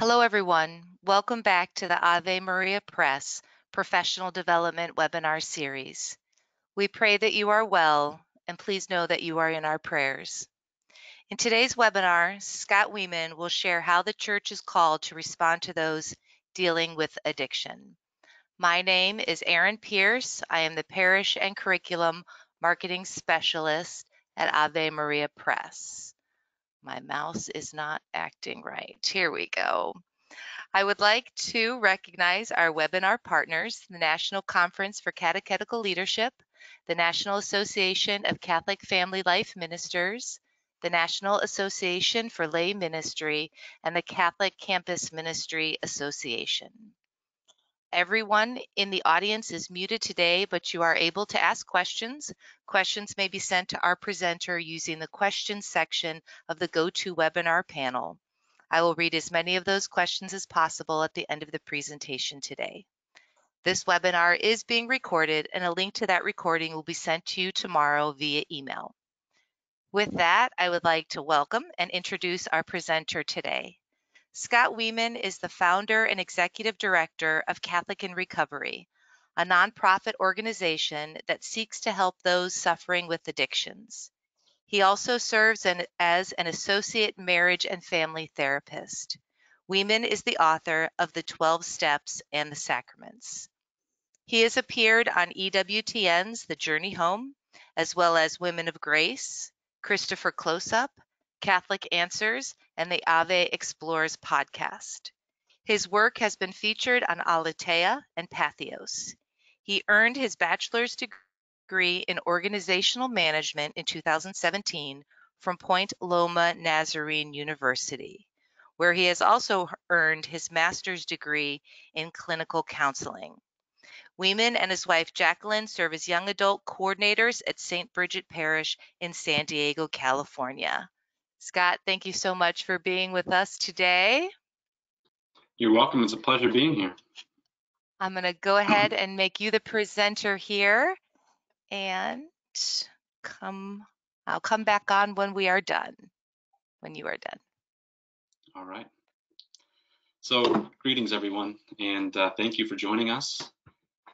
Hello, everyone. Welcome back to the Ave Maria Press Professional Development Webinar Series. We pray that you are well, and please know that you are in our prayers. In today's webinar, Scott Weeman will share how the church is called to respond to those dealing with addiction. My name is Erin Pierce. I am the Parish and Curriculum Marketing Specialist at Ave Maria Press. My mouse is not acting right. Here we go. I would like to recognize our webinar partners, the National Conference for Catechetical Leadership, the National Association of Catholic Family Life Ministers, the National Association for Lay Ministry, and the Catholic Campus Ministry Association. Everyone in the audience is muted today, but you are able to ask questions. Questions may be sent to our presenter using the questions section of the GoToWebinar panel. I will read as many of those questions as possible at the end of the presentation today. This webinar is being recorded and a link to that recording will be sent to you tomorrow via email. With that, I would like to welcome and introduce our presenter today. Scott Weeman is the founder and executive director of Catholic in Recovery, a nonprofit organization that seeks to help those suffering with addictions. He also serves an, as an associate marriage and family therapist. Weeman is the author of The 12 Steps and the Sacraments. He has appeared on EWTN's The Journey Home, as well as Women of Grace, Christopher Closeup, Catholic Answers, and the Ave Explores podcast. His work has been featured on Aleteia and Patheos. He earned his bachelor's degree in organizational management in 2017 from Point Loma Nazarene University, where he has also earned his master's degree in clinical counseling. Weeman and his wife Jacqueline serve as young adult coordinators at St. Bridget Parish in San Diego, California. Scott, thank you so much for being with us today. You're welcome. It's a pleasure being here. I'm going to go ahead and make you the presenter here and come I'll come back on when we are done. When you are done. All right. So greetings everyone and uh, thank you for joining us.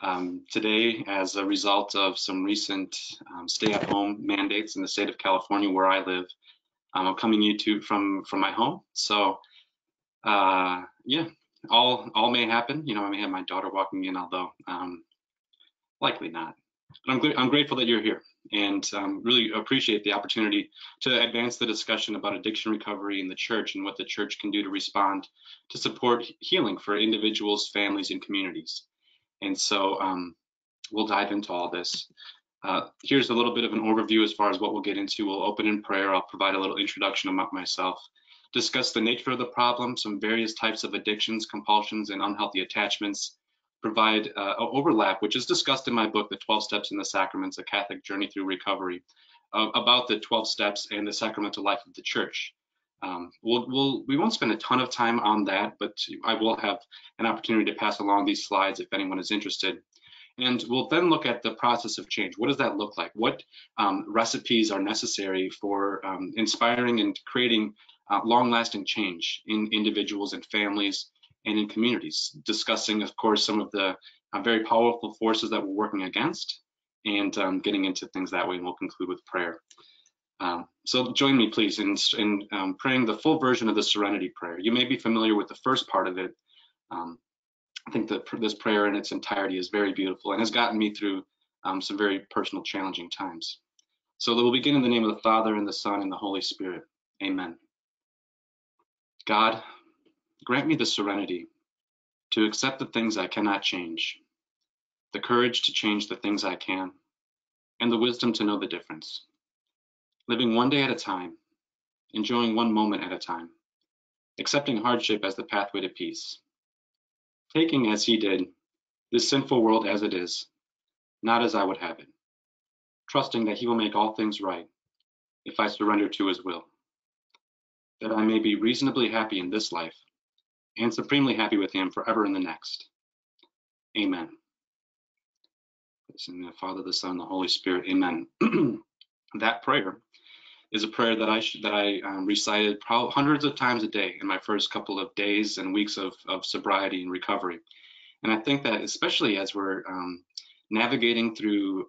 Um, today, as a result of some recent um, stay-at-home mandates in the state of California where I live, um, I'm coming you to from from my home. So uh, yeah, all all may happen. You know, I may have my daughter walking in, although um, likely not. But I'm I'm grateful that you're here and um, really appreciate the opportunity to advance the discussion about addiction recovery in the church and what the church can do to respond to support healing for individuals, families, and communities. And so um, we'll dive into all this. Uh, here's a little bit of an overview as far as what we'll get into. We'll open in prayer. I'll provide a little introduction about myself, discuss the nature of the problem, some various types of addictions, compulsions, and unhealthy attachments, provide uh, overlap, which is discussed in my book, The 12 Steps and the Sacraments, A Catholic Journey Through Recovery, uh, about the 12 steps and the sacramental life of the church. Um, we'll, we'll, we won't spend a ton of time on that, but I will have an opportunity to pass along these slides if anyone is interested. And we'll then look at the process of change. What does that look like? What um, recipes are necessary for um, inspiring and creating uh, long-lasting change in individuals and families and in communities? Discussing, of course, some of the uh, very powerful forces that we're working against and um, getting into things that way. And we'll conclude with prayer. Um, so join me, please, in, in um, praying the full version of the Serenity Prayer. You may be familiar with the first part of it, um, I think that this prayer in its entirety is very beautiful and has gotten me through um, some very personal, challenging times. So we'll begin in the name of the Father and the Son and the Holy Spirit. Amen. God, grant me the serenity to accept the things I cannot change, the courage to change the things I can, and the wisdom to know the difference. Living one day at a time, enjoying one moment at a time, accepting hardship as the pathway to peace taking as he did this sinful world as it is, not as I would have it, trusting that he will make all things right if I surrender to his will, that I may be reasonably happy in this life and supremely happy with him forever in the next. Amen. In the Father, the Son, the Holy Spirit. Amen. that prayer is a prayer that I that I um, recited probably hundreds of times a day in my first couple of days and weeks of, of sobriety and recovery. And I think that especially as we're um, navigating through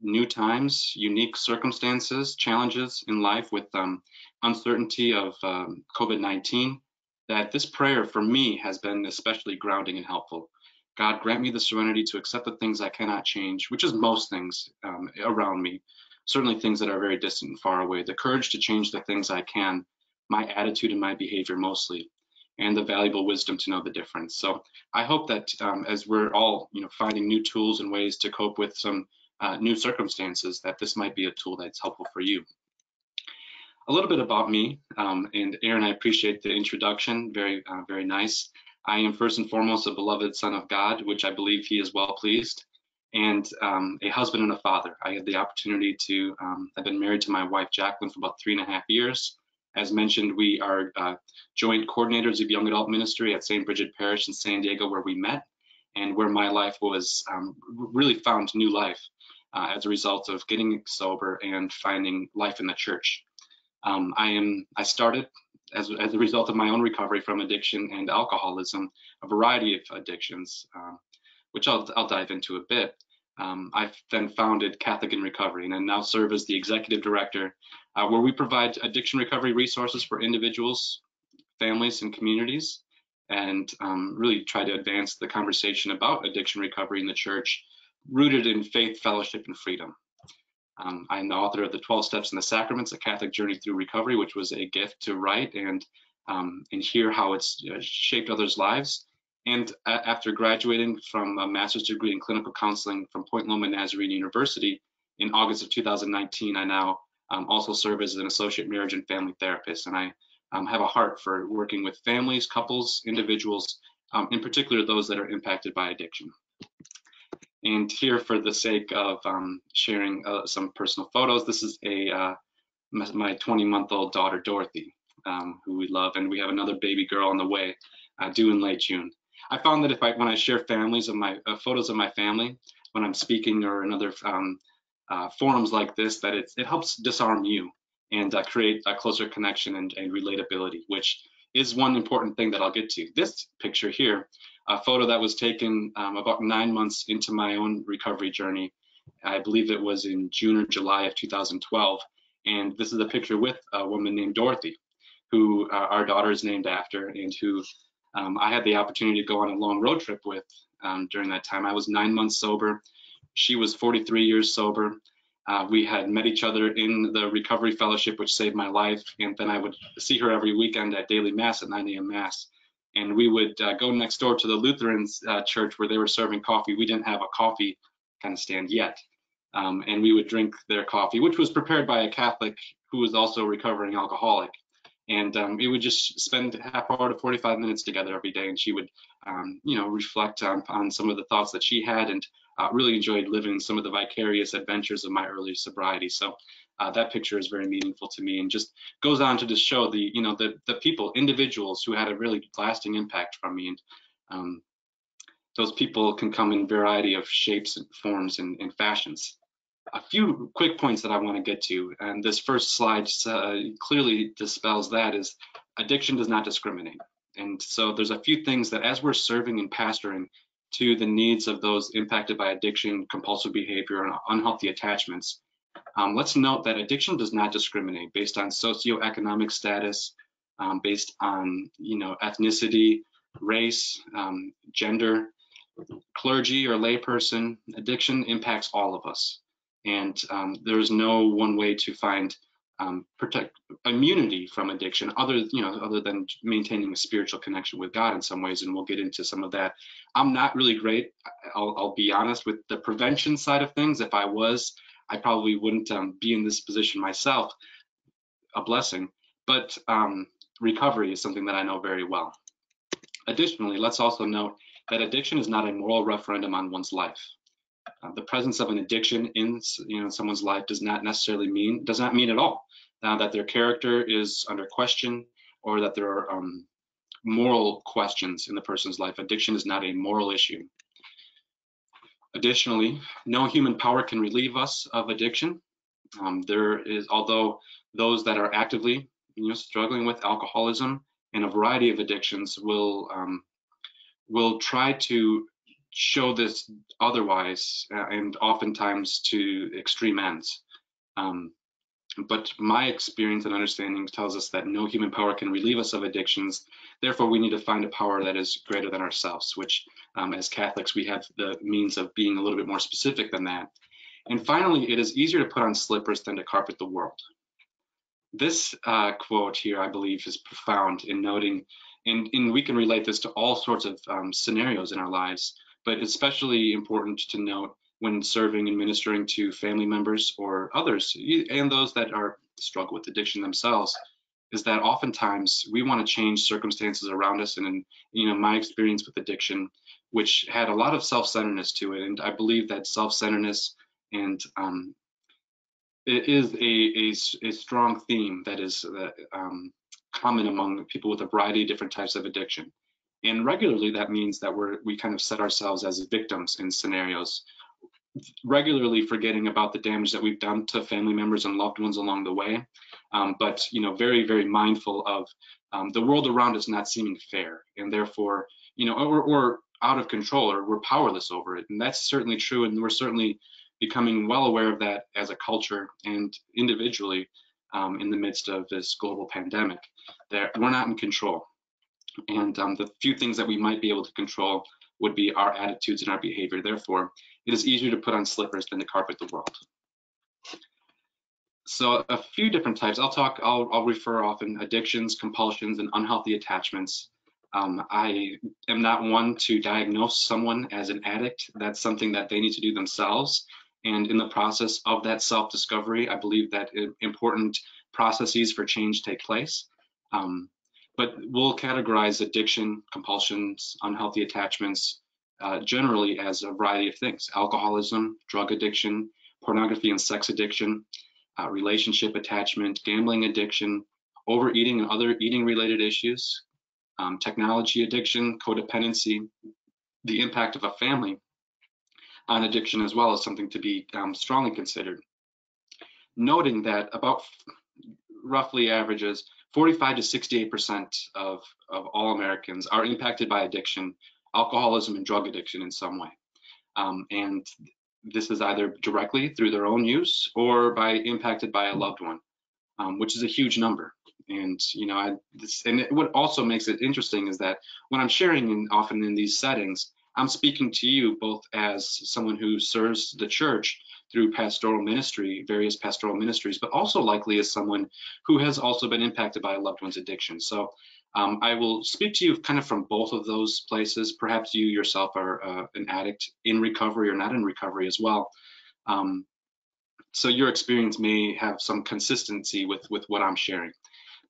new times, unique circumstances, challenges in life with um, uncertainty of um, COVID-19, that this prayer for me has been especially grounding and helpful. God, grant me the serenity to accept the things I cannot change, which is most things um, around me, certainly things that are very distant and far away, the courage to change the things I can, my attitude and my behavior mostly, and the valuable wisdom to know the difference. So I hope that um, as we're all, you know, finding new tools and ways to cope with some uh, new circumstances, that this might be a tool that's helpful for you. A little bit about me, um, and Erin, I appreciate the introduction. Very, uh, very nice. I am first and foremost a beloved son of God, which I believe he is well pleased, and um, a husband and a father. I had the opportunity to, um, I've been married to my wife, Jacqueline, for about three and a half years. As mentioned, we are uh, joint coordinators of young adult ministry at St. Bridget Parish in San Diego, where we met and where my life was um, really found new life uh, as a result of getting sober and finding life in the church. Um, I am I started as, as a result of my own recovery from addiction and alcoholism, a variety of addictions, um, which I'll, I'll dive into a bit. Um, I've then founded Catholic in Recovery and now serve as the executive director, uh, where we provide addiction recovery resources for individuals, families, and communities, and um, really try to advance the conversation about addiction recovery in the church, rooted in faith, fellowship, and freedom. Um, I'm the author of the 12 Steps and the Sacraments, a Catholic Journey Through Recovery, which was a gift to write and um, and hear how it's uh, shaped others' lives. And after graduating from a master's degree in clinical counseling from Point Loma Nazarene University in August of 2019, I now um, also serve as an associate marriage and family therapist. And I um, have a heart for working with families, couples, individuals, um, in particular those that are impacted by addiction. And here, for the sake of um, sharing uh, some personal photos, this is a uh, my 20-month-old daughter, Dorothy, um, who we love, and we have another baby girl on the way, uh, due in late June. I found that if I, when I share families of my uh, photos of my family, when I'm speaking or in other um, uh, forums like this, that it, it helps disarm you and uh, create a closer connection and, and relatability, which is one important thing that I'll get to. This picture here a photo that was taken um, about nine months into my own recovery journey. I believe it was in June or July of 2012. And this is a picture with a woman named Dorothy, who uh, our daughter is named after, and who um, I had the opportunity to go on a long road trip with um, during that time. I was nine months sober. She was 43 years sober. Uh, we had met each other in the recovery fellowship, which saved my life. And then I would see her every weekend at daily mass at 9 a.m. mass and we would uh, go next door to the Lutheran uh, church where they were serving coffee. We didn't have a coffee kind of stand yet. Um, and we would drink their coffee, which was prepared by a Catholic who was also a recovering alcoholic. And um, we would just spend half hour to 45 minutes together every day. And she would, um, you know, reflect on, on some of the thoughts that she had and uh, really enjoyed living some of the vicarious adventures of my early sobriety. So uh, that picture is very meaningful to me and just goes on to just show the you know the the people individuals who had a really lasting impact from me and um, those people can come in variety of shapes and forms and, and fashions a few quick points that I want to get to and this first slide uh, clearly dispels that is addiction does not discriminate and so there's a few things that as we're serving and pastoring to the needs of those impacted by addiction, compulsive behavior, and unhealthy attachments, um, let's note that addiction does not discriminate based on socioeconomic status, um, based on you know ethnicity, race, um, gender, clergy or layperson. Addiction impacts all of us, and um, there's no one way to find um, protect immunity from addiction other you know other than maintaining a spiritual connection with god in some ways and we'll get into some of that i'm not really great i'll, I'll be honest with the prevention side of things if i was I probably wouldn't um, be in this position myself. A blessing, but um, recovery is something that I know very well. Additionally, let's also note that addiction is not a moral referendum on one's life. Uh, the presence of an addiction in you know someone's life does not necessarily mean does not mean at all uh, that their character is under question or that there are um, moral questions in the person's life. Addiction is not a moral issue. Additionally, no human power can relieve us of addiction. Um, there is, although those that are actively you know, struggling with alcoholism and a variety of addictions will um, will try to show this otherwise uh, and oftentimes to extreme ends. Um, but my experience and understanding tells us that no human power can relieve us of addictions. Therefore, we need to find a power that is greater than ourselves, which um, as Catholics, we have the means of being a little bit more specific than that. And finally, it is easier to put on slippers than to carpet the world. This uh, quote here, I believe, is profound in noting, and, and we can relate this to all sorts of um, scenarios in our lives, but especially important to note when serving and ministering to family members or others, and those that are struggle with addiction themselves, is that oftentimes we want to change circumstances around us. And in you know my experience with addiction, which had a lot of self-centeredness to it, and I believe that self-centeredness and um, it is a, a, a, strong theme that is uh, um, common among people with a variety of different types of addiction. And regularly, that means that we're we kind of set ourselves as victims in scenarios, regularly forgetting about the damage that we've done to family members and loved ones along the way. Um, but you know, very very mindful of um, the world around us not seeming fair, and therefore, you know, or, or out of control, or we're powerless over it. And that's certainly true, and we're certainly becoming well aware of that as a culture and individually um, in the midst of this global pandemic, that we're not in control. And um, the few things that we might be able to control would be our attitudes and our behavior. Therefore, it is easier to put on slippers than to carpet the world. So a few different types. I'll talk, I'll, I'll refer often addictions, compulsions, and unhealthy attachments. Um, I am not one to diagnose someone as an addict. That's something that they need to do themselves. And in the process of that self-discovery, I believe that important processes for change take place. Um, but we'll categorize addiction, compulsions, unhealthy attachments uh, generally as a variety of things. Alcoholism, drug addiction, pornography and sex addiction, uh, relationship attachment, gambling addiction, overeating and other eating related issues, um, technology addiction, codependency, the impact of a family on addiction as well as something to be um, strongly considered. Noting that about roughly averages 45 to 68% of, of all Americans are impacted by addiction, alcoholism and drug addiction in some way. Um, and this is either directly through their own use or by impacted by a loved one, um, which is a huge number. And you know, I, this, and it, what also makes it interesting is that when I'm sharing, in, often in these settings, I'm speaking to you both as someone who serves the church through pastoral ministry, various pastoral ministries, but also likely as someone who has also been impacted by a loved one's addiction. So um, I will speak to you kind of from both of those places. Perhaps you yourself are uh, an addict in recovery or not in recovery as well. Um, so your experience may have some consistency with, with what I'm sharing.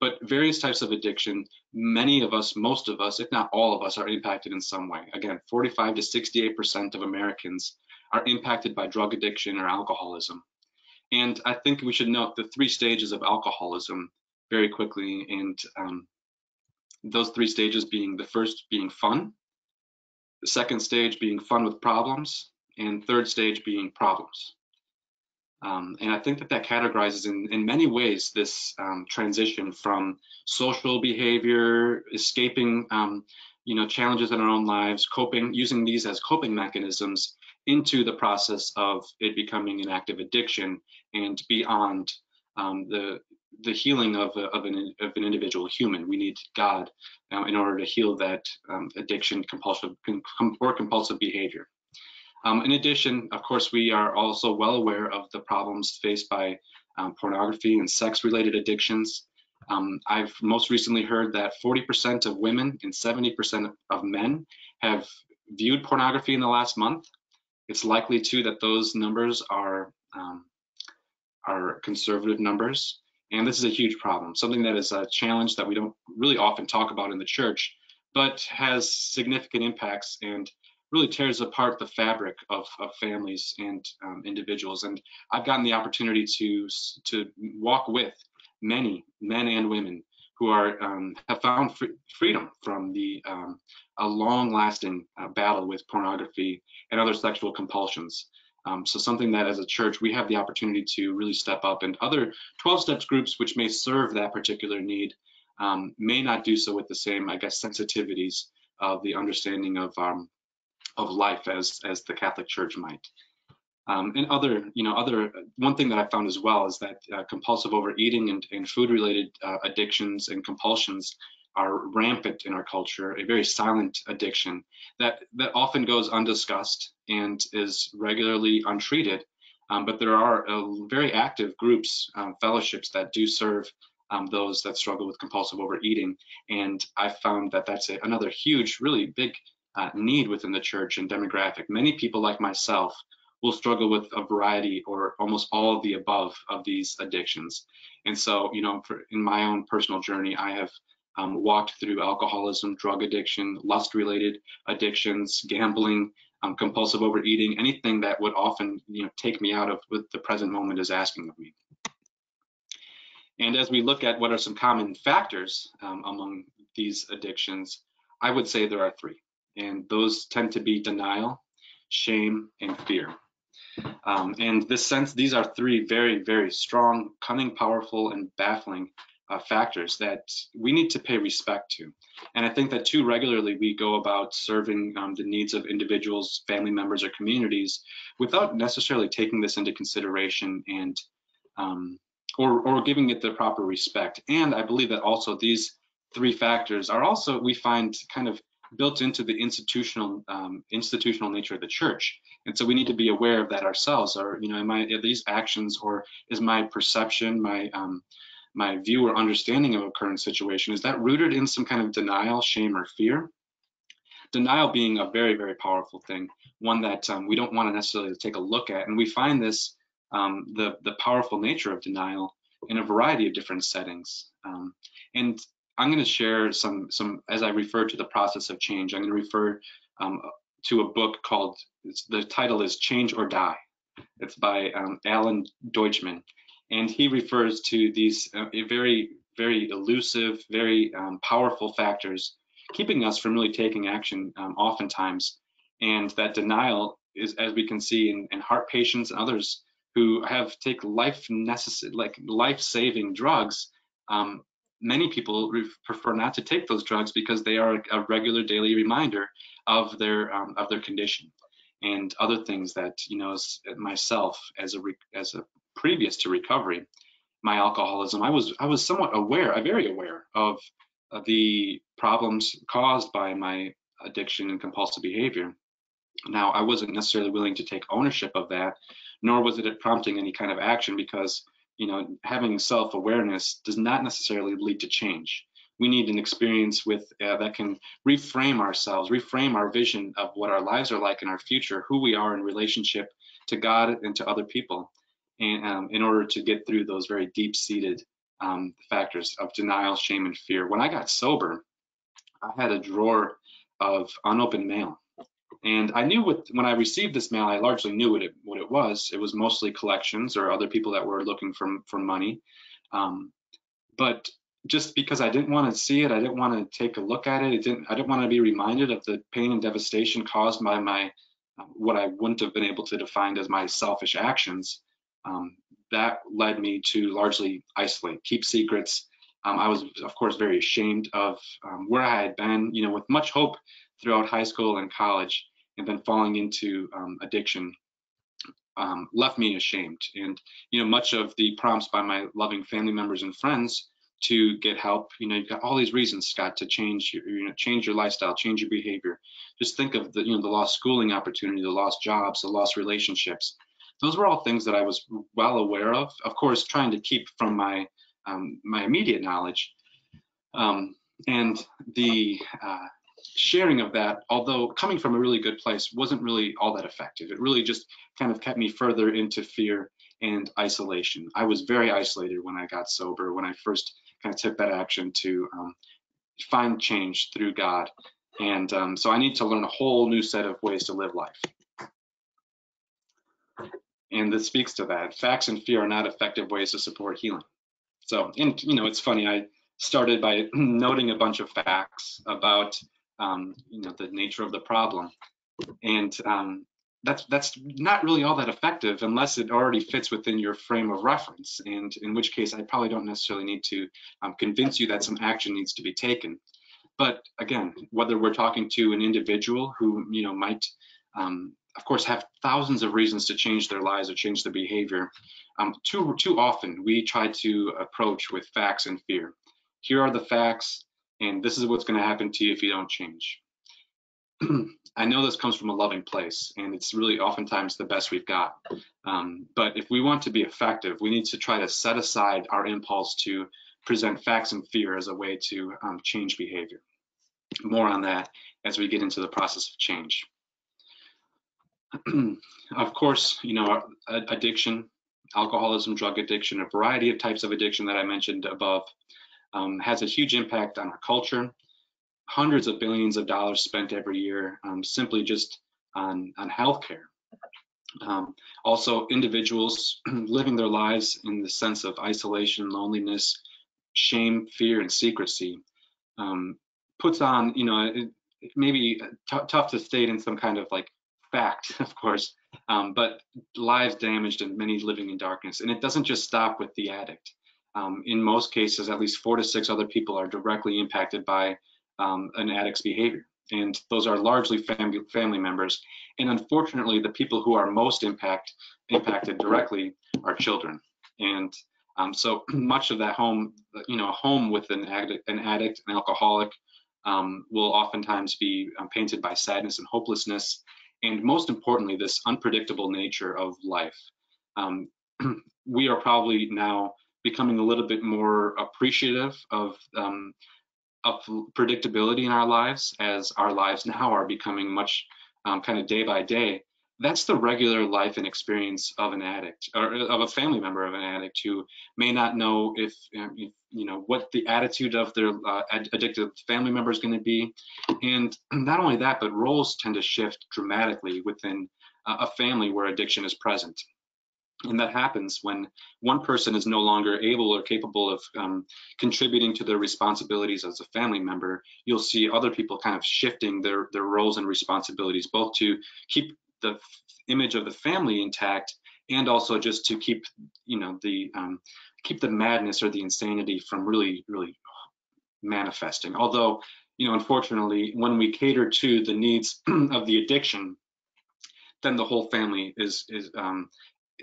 But various types of addiction, many of us, most of us, if not all of us, are impacted in some way. Again, 45 to 68% of Americans are impacted by drug addiction or alcoholism. And I think we should note the three stages of alcoholism very quickly. And um, those three stages being the first being fun, the second stage being fun with problems, and third stage being problems. Um, and I think that that categorizes in, in many ways this um, transition from social behavior, escaping, um, you know, challenges in our own lives, coping, using these as coping mechanisms into the process of it becoming an active addiction and beyond um, the the healing of, a, of, an, of an individual human. We need God uh, in order to heal that um, addiction, compulsive, com or compulsive behavior. Um, in addition, of course, we are also well aware of the problems faced by um, pornography and sex-related addictions. Um, I've most recently heard that 40% of women and 70% of men have viewed pornography in the last month. It's likely too that those numbers are um, are conservative numbers, and this is a huge problem, something that is a challenge that we don't really often talk about in the church, but has significant impacts and really tears apart the fabric of, of families and um, individuals. And I've gotten the opportunity to to walk with many men and women who are um, have found fr freedom from the um, a long-lasting uh, battle with pornography and other sexual compulsions. Um, so something that as a church, we have the opportunity to really step up and other 12 steps groups, which may serve that particular need, um, may not do so with the same, I guess, sensitivities of the understanding of, um, of life as, as the Catholic Church might. Um, and other, you know, other, one thing that I found as well is that uh, compulsive overeating and, and food related uh, addictions and compulsions are rampant in our culture, a very silent addiction that, that often goes undiscussed and is regularly untreated. Um, but there are uh, very active groups, um, fellowships that do serve um, those that struggle with compulsive overeating. And I found that that's a, another huge, really big uh, need within the church and demographic. Many people like myself will struggle with a variety or almost all of the above of these addictions. And so, you know, for, in my own personal journey, I have um, walked through alcoholism, drug addiction, lust related addictions, gambling, um, compulsive overeating, anything that would often you know, take me out of what the present moment is asking of me. And as we look at what are some common factors um, among these addictions, I would say there are three. And those tend to be denial, shame, and fear. Um, and this sense, these are three very, very strong, cunning, powerful, and baffling uh, factors that we need to pay respect to. And I think that too regularly we go about serving um, the needs of individuals, family members, or communities without necessarily taking this into consideration and um, or, or giving it the proper respect. And I believe that also these three factors are also we find kind of built into the institutional um, institutional nature of the church. And so we need to be aware of that ourselves. Or you know, am I are these actions or is my perception, my um, my view or understanding of a current situation, is that rooted in some kind of denial, shame, or fear? Denial being a very, very powerful thing, one that um, we don't want to necessarily take a look at. And we find this, um, the, the powerful nature of denial in a variety of different settings. Um, and I'm going to share some, some, as I refer to the process of change, I'm going to refer um, to a book called, the title is Change or Die. It's by um, Alan Deutschman and he refers to these uh, very, very elusive, very um, powerful factors keeping us from really taking action um, oftentimes. And that denial is, as we can see in, in heart patients and others who have take life necessary, like life-saving drugs. Um, many people prefer not to take those drugs because they are a regular daily reminder of their um, of their condition and other things that you know as myself as a as a previous to recovery, my alcoholism, I was I was somewhat aware, I very aware of uh, the problems caused by my addiction and compulsive behavior. Now, I wasn't necessarily willing to take ownership of that, nor was it prompting any kind of action because, you know, having self-awareness does not necessarily lead to change. We need an experience with uh, that can reframe ourselves, reframe our vision of what our lives are like in our future, who we are in relationship to God and to other people and, um, in order to get through those very deep-seated um, factors of denial, shame, and fear. When I got sober, I had a drawer of unopened mail. And I knew when I received this mail, I largely knew what it, what it was. It was mostly collections or other people that were looking for, for money. Um, but just because I didn't want to see it, I didn't want to take a look at it. it didn't, I didn't want to be reminded of the pain and devastation caused by my, uh, what I wouldn't have been able to define as my selfish actions um, that led me to largely isolate, keep secrets. Um, I was, of course, very ashamed of um, where I had been, you know, with much hope throughout high school and college, and then falling into um, addiction um, left me ashamed. And, you know, much of the prompts by my loving family members and friends to get help, you know, you've got all these reasons, Scott, to change your, you know, change your lifestyle, change your behavior. Just think of the, you know, the lost schooling opportunity, the lost jobs, the lost relationships those were all things that I was well aware of. Of course, trying to keep from my um, my immediate knowledge, um, and the uh, sharing of that, although coming from a really good place, wasn't really all that effective. It really just kind of kept me further into fear and isolation. I was very isolated when I got sober. When I first kind of took that action to um, find change through God, and um, so I need to learn a whole new set of ways to live life and this speaks to that. Facts and fear are not effective ways to support healing. So, and you know, it's funny. I started by noting a bunch of facts about um, you know the nature of the problem, and um, that's that's not really all that effective unless it already fits within your frame of reference. And in which case i probably don't necessarily need to um, convince you that some action needs to be taken. But again whether we're talking to an individual who you know might um, of course have thousands of reasons to change their lives or change their behavior um, too too often we try to approach with facts and fear. Here are the facts and this is what's going to happen to you if you don't change I know this comes from a loving place, and it's really oftentimes the best we've got. Um, but if we want to be effective, we need to try to set aside our impulse to present facts and fear as a way to um, change behavior. More on that as we get into the process of change. of course, you know, addiction, alcoholism, drug addiction, a variety of types of addiction that I mentioned above um, has a huge impact on our culture, hundreds of billions of dollars spent every year um, simply just on, on healthcare. Um, also, individuals living their lives in the sense of isolation, loneliness, shame, fear, and secrecy um, puts on, you know, it, it may be tough to state in some kind of like fact, of course, um, but lives damaged and many living in darkness. And it doesn't just stop with the addict. Um, in most cases, at least four to six other people are directly impacted by um, an addict's behavior. And those are largely family, family members. And unfortunately, the people who are most impact, impacted directly are children. And um, so much of that home, you know, a home with an addict, an, addict, an alcoholic, um, will oftentimes be um, painted by sadness and hopelessness. And most importantly, this unpredictable nature of life. Um, we are probably now becoming a little bit more appreciative of um, of predictability in our lives as our lives now are becoming much um, kind of day by day. That's the regular life and experience of an addict or of a family member of an addict who may not know if, um, you know what the attitude of their uh, addicted family member is going to be. And not only that but roles tend to shift dramatically within a family where addiction is present and that happens when one person is no longer able or capable of um, contributing to their responsibilities as a family member. You'll see other people kind of shifting their, their roles and responsibilities, both to keep the image of the family intact and also just to keep, you know, the um, keep the madness or the insanity from really, really manifesting. Although, you know, unfortunately, when we cater to the needs of the addiction, then the whole family is is um,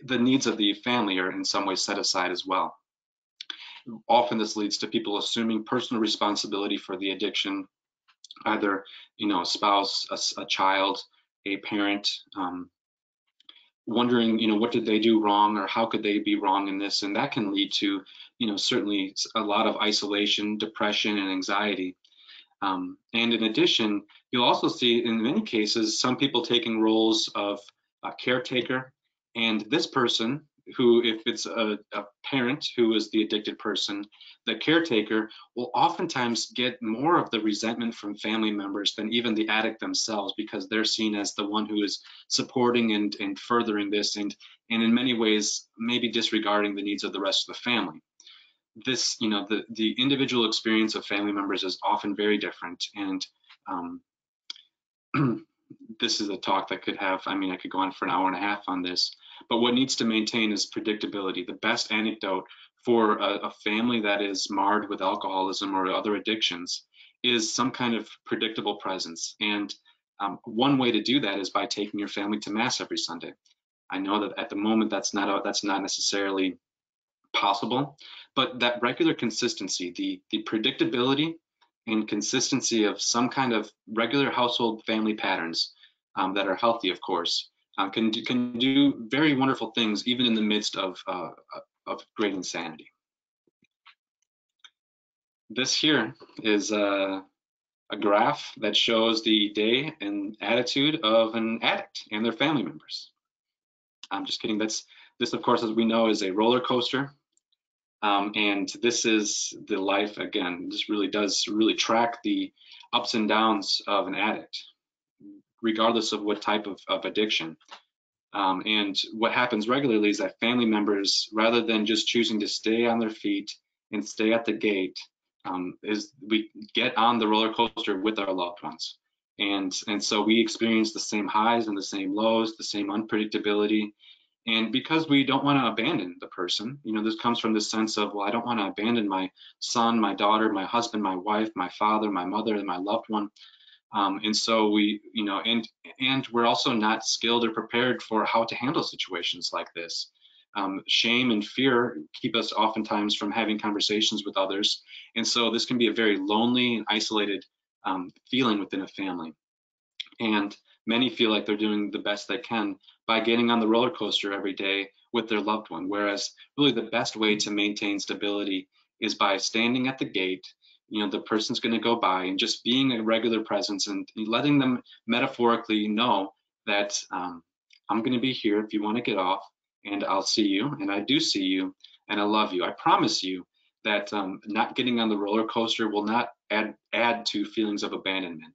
the needs of the family are in some way set aside as well. Often this leads to people assuming personal responsibility for the addiction, either you know a spouse, a, a child, a parent, um, wondering you know what did they do wrong or how could they be wrong in this, and that can lead to you know certainly a lot of isolation, depression, and anxiety. Um, and in addition, you'll also see in many cases some people taking roles of a caretaker and this person, who, if it's a, a, parent who is the addicted person, the caretaker will oftentimes get more of the resentment from family members than even the addict themselves because they're seen as the one who is supporting and, and furthering this and, and in many ways maybe disregarding the needs of the rest of the family this, you know, the, the individual experience of family members is often very different. And um, this is a talk that could have, I mean, I could go on for an hour and a half on this, but what needs to maintain is predictability. The best anecdote for a, a family that is marred with alcoholism or other addictions is some kind of predictable presence. And um, one way to do that is by taking your family to mass every Sunday. I know that at the moment that's not a, that's not necessarily possible, but that regular consistency, the the predictability and consistency of some kind of regular household family patterns um, that are healthy, of course, um, can, do, can do very wonderful things even in the midst of, uh, of great insanity. This here is a, a graph that shows the day and attitude of an addict and their family members. I'm just kidding. That's this, of course, as we know, is a roller coaster. Um, and this is the life again. This really does really track the ups and downs of an addict regardless of what type of, of addiction. Um, and what happens regularly is that family members, rather than just choosing to stay on their feet and stay at the gate, um, is we get on the roller coaster with our loved ones. And, and so we experience the same highs and the same lows, the same unpredictability. And because we don't want to abandon the person, you know, this comes from the sense of, well, I don't want to abandon my son, my daughter, my husband, my wife, my father, my mother, and my loved one. Um, and so we, you know, and and we're also not skilled or prepared for how to handle situations like this. Um, shame and fear keep us oftentimes from having conversations with others, and so this can be a very lonely and isolated um, feeling within a family. And many feel like they're doing the best they can by getting on the roller coaster every day with their loved one. Whereas really the best way to maintain stability is by standing at the gate. You know, the person's going to go by and just being a regular presence and letting them metaphorically know that um, I'm going to be here if you want to get off and I'll see you and I do see you and I love you. I promise you that um, not getting on the roller coaster will not add, add to feelings of abandonment.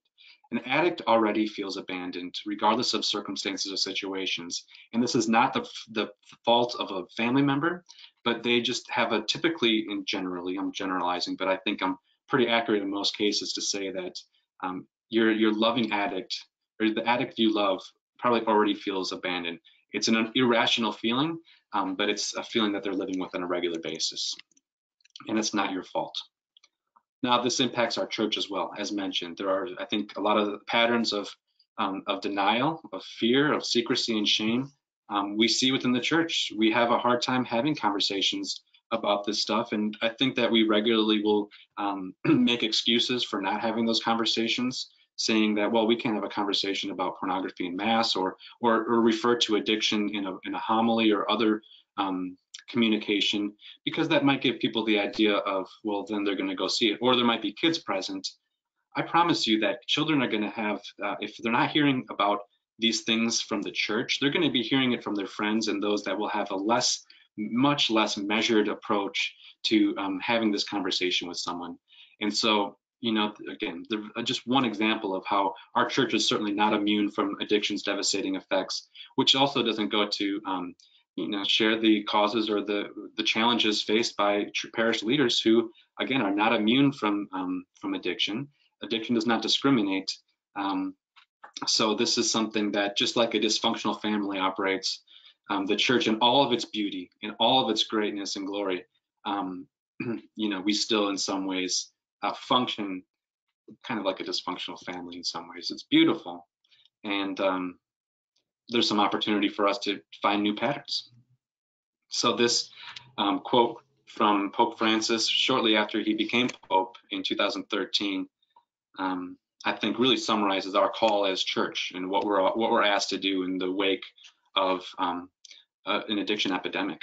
An addict already feels abandoned, regardless of circumstances or situations. And this is not the, the fault of a family member, but they just have a typically, and generally, I'm generalizing, but I think I'm pretty accurate in most cases to say that um, your, your loving addict, or the addict you love, probably already feels abandoned. It's an irrational feeling, um, but it's a feeling that they're living with on a regular basis. And it's not your fault. Now, this impacts our church as well, as mentioned. There are, I think, a lot of patterns of um, of denial, of fear, of secrecy and shame. Um, we see within the church. We have a hard time having conversations about this stuff, and I think that we regularly will um, make excuses for not having those conversations, saying that, well, we can't have a conversation about pornography in mass, or or, or refer to addiction in a in a homily or other um, communication because that might give people the idea of, well, then they're going to go see it, or there might be kids present. I promise you that children are going to have, uh, if they're not hearing about these things from the church, they're going to be hearing it from their friends and those that will have a less, much less measured approach to um, having this conversation with someone. And so, you know, again, uh, just one example of how our church is certainly not immune from addiction's devastating effects, which also doesn't go to um, you know share the causes or the the challenges faced by parish leaders who again are not immune from um, from addiction addiction does not discriminate um, so this is something that just like a dysfunctional family operates um, the church in all of its beauty in all of its greatness and glory um, you know we still in some ways uh, function kind of like a dysfunctional family in some ways it's beautiful and um, there's some opportunity for us to find new patterns. So this um, quote from Pope Francis shortly after he became Pope in 2013, um, I think really summarizes our call as church and what we're what we're asked to do in the wake of um, uh, an addiction epidemic.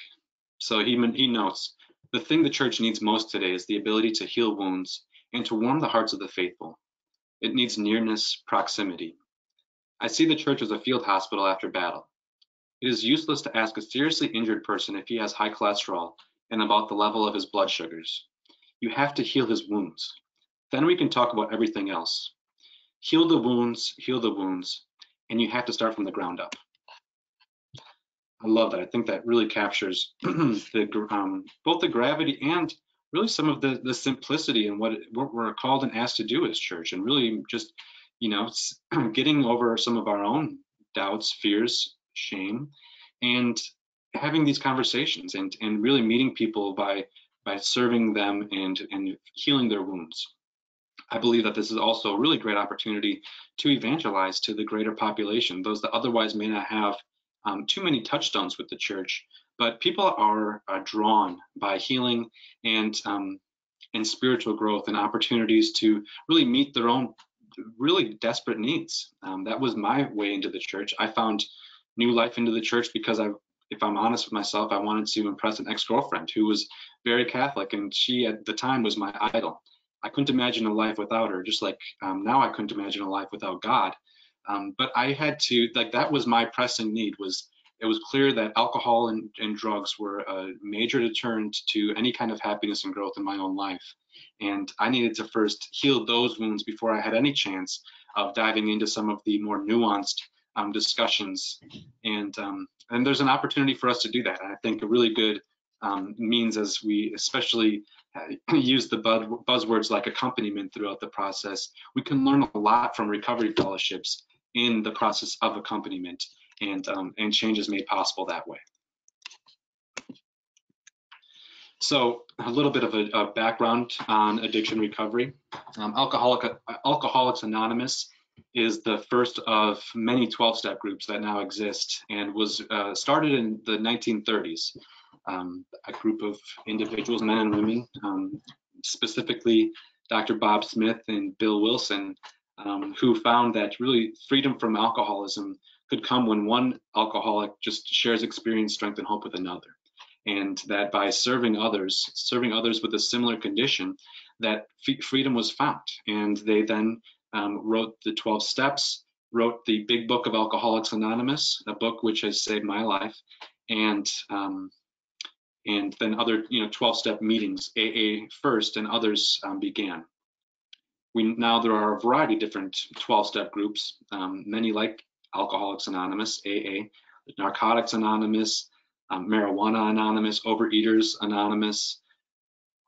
So he he notes the thing the church needs most today is the ability to heal wounds and to warm the hearts of the faithful. It needs nearness, proximity, I see the church as a field hospital after battle. It is useless to ask a seriously injured person if he has high cholesterol and about the level of his blood sugars. You have to heal his wounds. Then we can talk about everything else. Heal the wounds, heal the wounds, and you have to start from the ground up. I love that. I think that really captures the um, both the gravity and really some of the the simplicity and what what we're called and asked to do as church, and really just you know, getting over some of our own doubts, fears, shame, and having these conversations and, and really meeting people by by serving them and, and healing their wounds. I believe that this is also a really great opportunity to evangelize to the greater population, those that otherwise may not have um, too many touchstones with the church. But people are, are drawn by healing and um, and spiritual growth and opportunities to really meet their own really desperate needs. Um, that was my way into the church. I found new life into the church because I, if I'm honest with myself, I wanted to impress an ex-girlfriend who was very Catholic, and she at the time was my idol. I couldn't imagine a life without her, just like um, now I couldn't imagine a life without God. Um, but I had to, like, that was my pressing need. Was it was clear that alcohol and, and drugs were a major deterrent to any kind of happiness and growth in my own life. And I needed to first heal those wounds before I had any chance of diving into some of the more nuanced um, discussions. And um, and there's an opportunity for us to do that. I think a really good um, means as we especially uh, use the buzzwords like accompaniment throughout the process, we can learn a lot from recovery fellowships in the process of accompaniment and, um, and changes made possible that way. So a little bit of a, a background on addiction recovery. Um, Alcoholic, Alcoholics Anonymous is the first of many 12-step groups that now exist and was uh, started in the 1930s. Um, a group of individuals, men and women, um, specifically Dr. Bob Smith and Bill Wilson, um, who found that really freedom from alcoholism could come when one alcoholic just shares experience, strength, and hope with another. And that by serving others, serving others with a similar condition, that freedom was found. And they then um, wrote the 12 steps, wrote the big book of Alcoholics Anonymous, a book which has saved my life, and um, and then other you know 12 step meetings, AA first, and others um, began. We now there are a variety of different 12 step groups, um, many like Alcoholics Anonymous, AA, Narcotics Anonymous, um, Marijuana Anonymous, Overeaters Anonymous,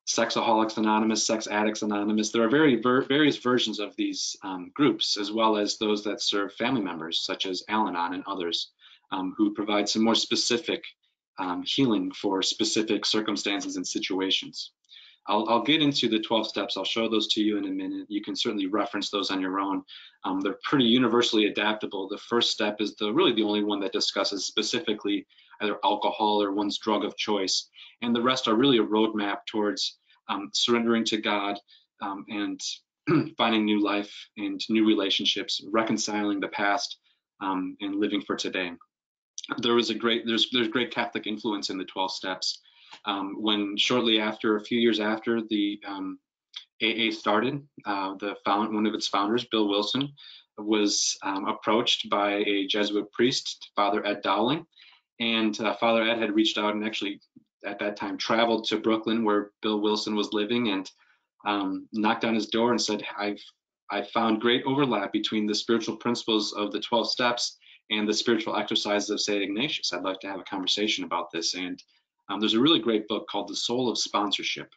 Sexaholics Anonymous, Sex Addicts Anonymous. There are very ver various versions of these um, groups, as well as those that serve family members, such as Al Anon and others, um, who provide some more specific um, healing for specific circumstances and situations. I'll, I'll, get into the 12 steps. I'll show those to you in a minute. You can certainly reference those on your own. Um, they're pretty universally adaptable. The first step is the really the only one that discusses specifically either alcohol or one's drug of choice. And the rest are really a roadmap towards um, surrendering to God um, and finding new life and new relationships, reconciling the past um, and living for today. There was a great, there's, there's great Catholic influence in the 12 steps. Um, when shortly after, a few years after the AA um, started, uh, the found, one of its founders, Bill Wilson, was um, approached by a Jesuit priest, Father Ed Dowling, and uh, Father Ed had reached out and actually at that time traveled to Brooklyn where Bill Wilson was living and um, knocked on his door and said, I've I found great overlap between the spiritual principles of the 12 steps and the spiritual exercises of St. Ignatius. I'd like to have a conversation about this. And um, there's a really great book called The Soul of Sponsorship,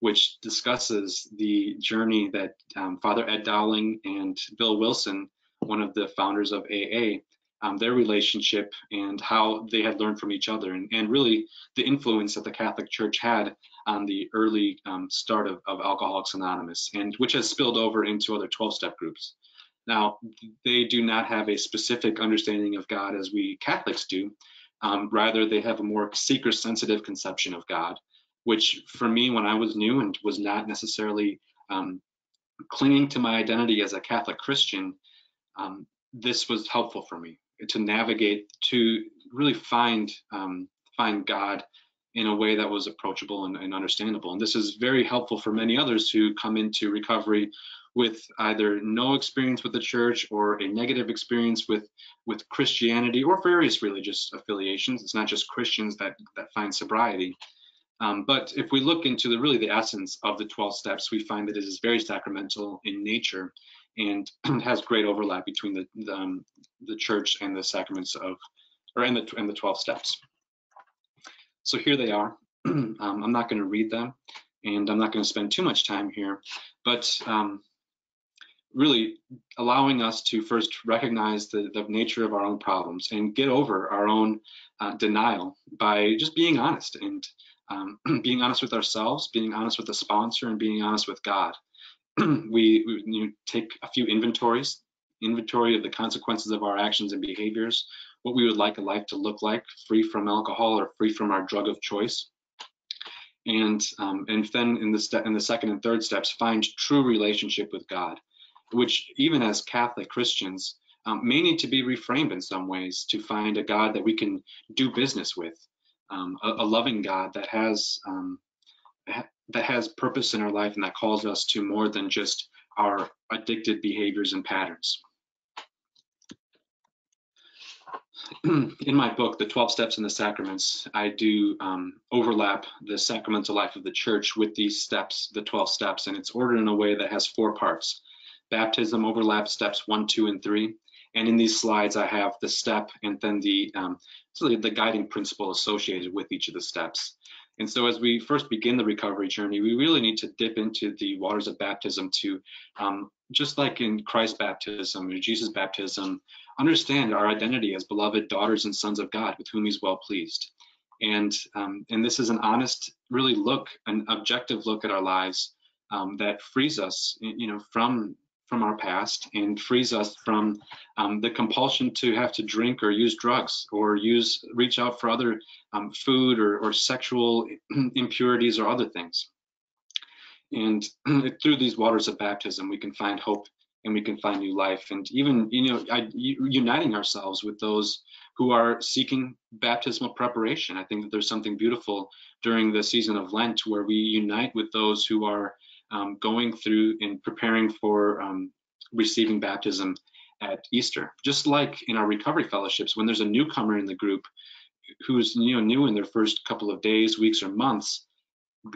which discusses the journey that um, Father Ed Dowling and Bill Wilson, one of the founders of AA, um, their relationship and how they had learned from each other and, and really the influence that the Catholic Church had on the early um, start of, of, Alcoholics Anonymous and which has spilled over into other 12-step groups. Now, they do not have a specific understanding of God as we Catholics do. Um, rather, they have a more seeker-sensitive conception of God, which for me, when I was new and was not necessarily um, clinging to my identity as a Catholic Christian, um, this was helpful for me to navigate to really find um, find God in a way that was approachable and, and, understandable. And this is very helpful for many others who come into recovery with either no experience with the church or a negative experience with with Christianity or various religious affiliations. It's not just Christians that that find sobriety. Um, but if we look into the really the essence of the 12 steps, we find that it is very sacramental in nature and has great overlap between the the, um, the church and the sacraments of, or in the in the 12 steps. So here they are. um, I'm not going to read them, and I'm not going to spend too much time here, but um, really allowing us to first recognize the, the, nature of our own problems and get over our own uh, denial by just being honest and um, being honest with ourselves, being honest with the sponsor, and being honest with God. we, we you take a few inventories, inventory of the consequences of our actions and behaviors, what we would like a life to look like, free from alcohol or free from our drug of choice. And um, and then in the step in the second and third steps, find true relationship with God, which even as Catholic Christians um, may need to be reframed in some ways to find a God that we can do business with, um, a, a, loving God that has um, that has purpose in our life and that calls us to more than just our addicted behaviors and patterns. in my book, The 12 Steps and the Sacraments, I do um, overlap the sacramental life of the church with these steps, the 12 steps, and it's ordered in a way that has four parts. Baptism overlaps steps one, two, and three. And in these slides, I have the step and then the, um, so the, the guiding principle associated with each of the steps. And so as we first begin the recovery journey, we really need to dip into the waters of baptism to, um, just like in Christ's baptism or Jesus' baptism, understand our identity as beloved daughters and sons of God with whom he's well pleased. And, um, and this is an honest, really look, an objective look at our lives um, that frees us, you know, from from our past and frees us from um, the compulsion to have to drink or use drugs or use reach out for other um, food or, or sexual impurities or other things. And through these waters of baptism, we can find hope and we can find new life. And even, you know, I, uniting ourselves with those who are seeking baptismal preparation. I think that there's something beautiful during the season of Lent where we unite with those who are um, going through and preparing for um, receiving baptism at Easter. Just like in our recovery fellowships, when there's a newcomer in the group who's you know new in their first couple of days, weeks, or months,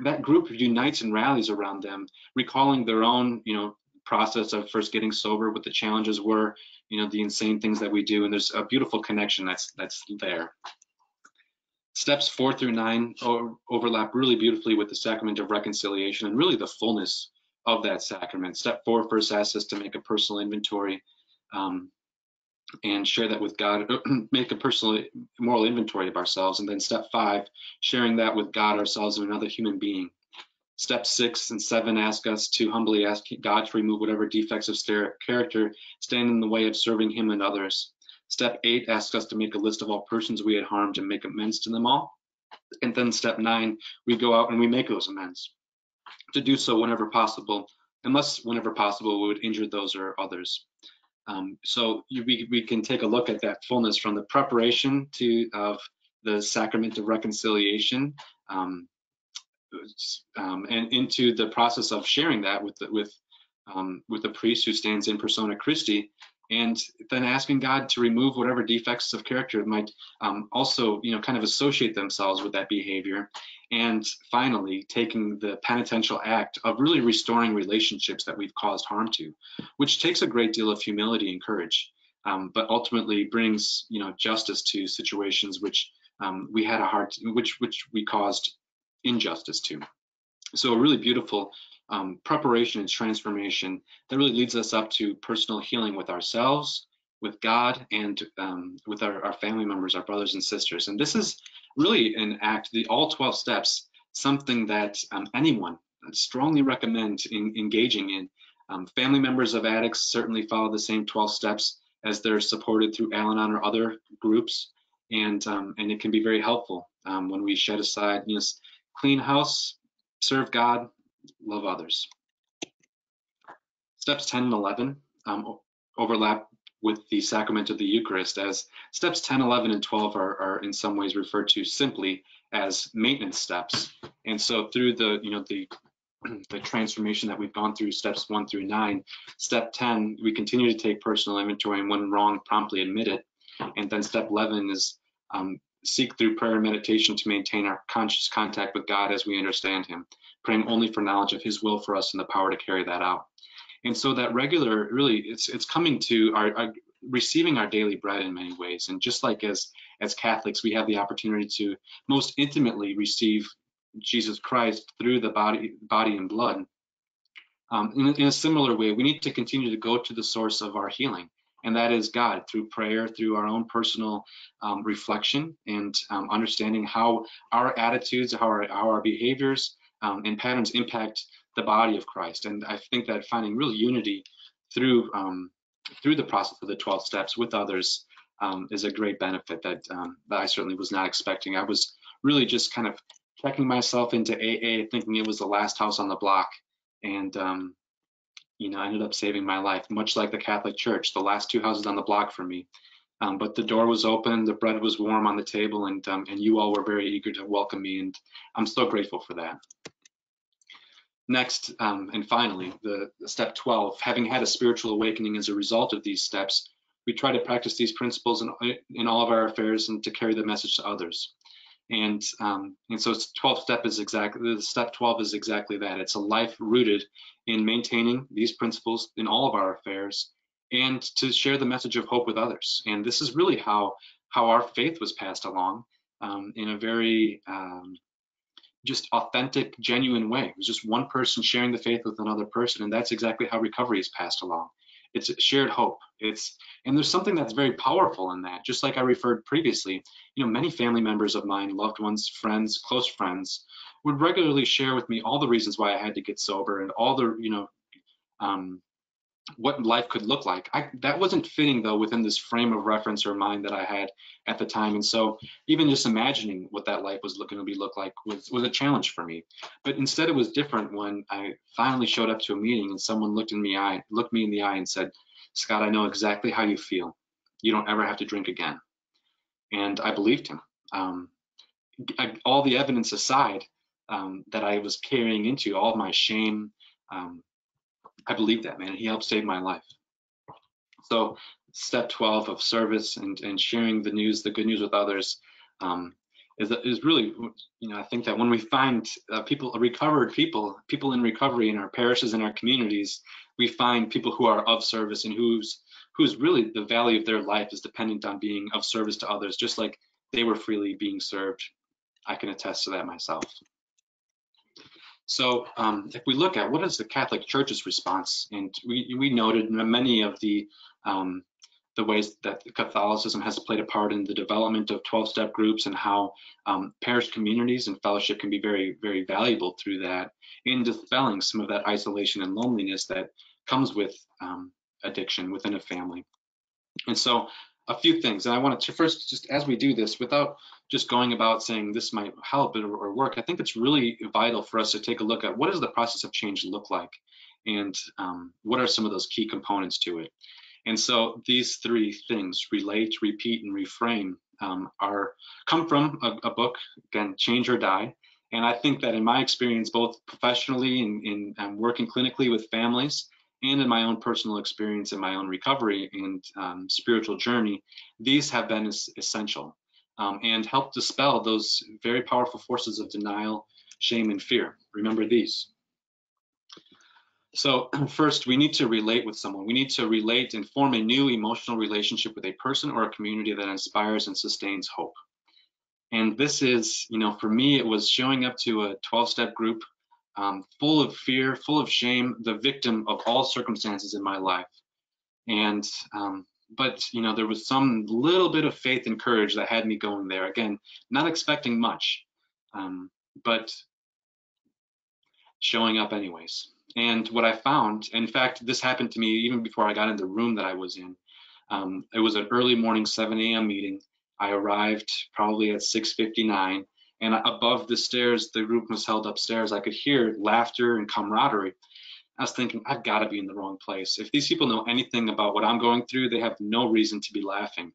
that group unites and rallies around them, recalling their own you know process of first getting sober, what the challenges were, you know the insane things that we do, and there's a beautiful connection that's that's there. Steps four through nine overlap really beautifully with the sacrament of reconciliation and really the fullness of that sacrament. Step four first asks us to make a personal inventory um, and share that with God, make a personal moral inventory of ourselves. And then step five, sharing that with God, ourselves, and another human being. Step six and seven ask us to humbly ask God to remove whatever defects of character stand in the way of serving Him and others. Step eight asks us to make a list of all persons we had harmed and make amends to them all. And then step nine, we go out and we make those amends. To do so whenever possible, unless whenever possible we would injure those or others. Um, so you, we, we can take a look at that fullness from the preparation to of the sacrament of reconciliation um, um, and into the process of sharing that with the, with um, with the priest who stands in persona Christi and then asking God to remove whatever defects of character might um, also, you know, kind of associate themselves with that behavior. And finally, taking the penitential act of really restoring relationships that we've caused harm to, which takes a great deal of humility and courage, um, but ultimately brings, you know, justice to situations which um, we had a hard, which which we caused injustice to. So a really beautiful um, preparation and transformation that really leads us up to personal healing with ourselves, with God, and um, with our, our, family members, our brothers and sisters. And this is really an act, the all 12 steps, something that um, anyone strongly recommend in, engaging in. Um, family members of addicts certainly follow the same 12 steps as they're supported through Al-Anon or other groups. And, um, and it can be very helpful um, when we shed aside, you know, clean house, serve God, love others. Steps 10 and 11 um, overlap with the sacrament of the Eucharist as steps 10, 11, and 12 are, are, in some ways referred to simply as maintenance steps. And so through the, you know, the the transformation that we've gone through steps one through nine, step 10, we continue to take personal inventory and when wrong, promptly admit it. And then step 11 is um, seek through prayer and meditation to maintain our conscious contact with God as we understand him praying only for knowledge of his will for us and the power to carry that out. And so that regular, really, it's it's coming to our, our receiving our daily bread in many ways. And just like as as Catholics, we have the opportunity to most intimately receive Jesus Christ through the body body and blood. Um, in, in a similar way, we need to continue to go to the source of our healing and that is God through prayer, through our own personal um, reflection and um, understanding how our attitudes, how our, how our behaviors, um, and patterns impact the body of Christ. And I think that finding real unity through um, through the process of the 12 steps with others um, is a great benefit that, um, that I certainly was not expecting. I was really just kind of checking myself into AA, thinking it was the last house on the block, and um, you know, ended up saving my life, much like the Catholic Church, the last two houses on the block for me. Um, but the door was open, the bread was warm on the table, and um, and you all were very eager to welcome me, and I'm so grateful for that. Next, um, and finally, the, the, step 12, having had a spiritual awakening as a result of these steps, we try to practice these principles in, in all of our affairs and to carry the message to others. And um, and so 12 step is exactly the step 12 is exactly that. It's a life rooted in maintaining these principles in all of our affairs and to share the message of hope with others. And this is really how how our faith was passed along um, in a very um, just authentic, genuine way. It was just one person sharing the faith with another person, and that's exactly how recovery is passed along. It's shared hope. It's and there's something that's very powerful in that. Just like I referred previously, you know, many family members of mine, loved ones, friends, close friends, would regularly share with me all the reasons why I had to get sober and all the, you know, um, what life could look like. I, that wasn't fitting though within this frame of reference or mind that I had at the time. And so even just imagining what that life was looking to be look like was, was a challenge for me. But instead it was different when I finally showed up to a meeting and someone looked in me eye, looked me in the eye and said, Scott, I know exactly how you feel. You don't ever have to drink again. And I believed him. Um, I, all the evidence aside um, that I was carrying into, all my shame, um, I believe that, man. He helped save my life. So step 12 of service and, and sharing the news, the good news with others, um, is, is really, you know, I think that when we find uh, people, recovered people, people in recovery in our parishes and our communities, we find people who are of service and whose who's really the value of their life is dependent on being of service to others, just like they were freely being served. I can attest to that myself. So um, if we look at what is the Catholic Church's response, and we, we noted many of the um, the ways that Catholicism has played a part in the development of 12-step groups and how um, parish communities and fellowship can be very, very valuable through that in dispelling some of that isolation and loneliness that comes with um, addiction within a family. And so a few things, and I wanted to first, just as we do this, without just going about saying this might help or work, I think it's really vital for us to take a look at what does the process of change look like, and um, what are some of those key components to it. And so these three things, relate, repeat, and reframe, um, are come from a, a, book, again, Change or Die. And I think that in my experience, both professionally and in, in um, working clinically with families, and in my own personal experience in my own recovery and um, spiritual journey, these have been essential um, and help dispel those very powerful forces of denial, shame, and fear. Remember these. So first, we need to relate with someone. We need to relate and form a new emotional relationship with a person or a community that inspires and sustains hope. And this is, you know, for me, it was showing up to a 12-step group um, full of fear, full of shame, the victim of all circumstances in my life. And um, but you know there was some little bit of faith and courage that had me going there. Again not expecting much um, but showing up anyways. And what i found in fact this happened to me even before i got in the room that i was in. Um, it was an early morning 7 a.m meeting. I arrived probably at 6.59 and above the stairs the group was held upstairs i could hear laughter and camaraderie I was thinking, I've got to be in the wrong place. If these people know anything about what I'm going through, they have no reason to be laughing.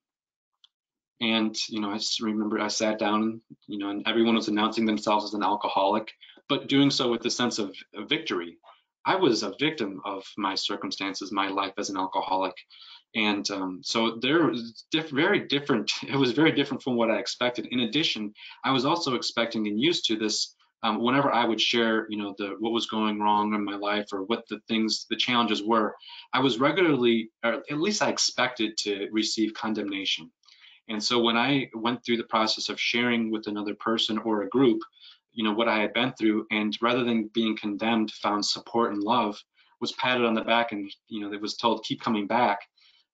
And, you know, I just remember I sat down, you know, and everyone was announcing themselves as an alcoholic, but doing so with a sense of, of victory. I was a victim of my circumstances, my life as an alcoholic. And um, so there was diff very different, it was very different from what I expected. In addition, I was also expecting and used to this um, whenever I would share, you know, the what was going wrong in my life or what the things, the challenges were, I was regularly, or at least I expected to receive condemnation. And so when I went through the process of sharing with another person or a group, you know, what I had been through, and rather than being condemned, found support and love, was patted on the back, and you know, it was told keep coming back.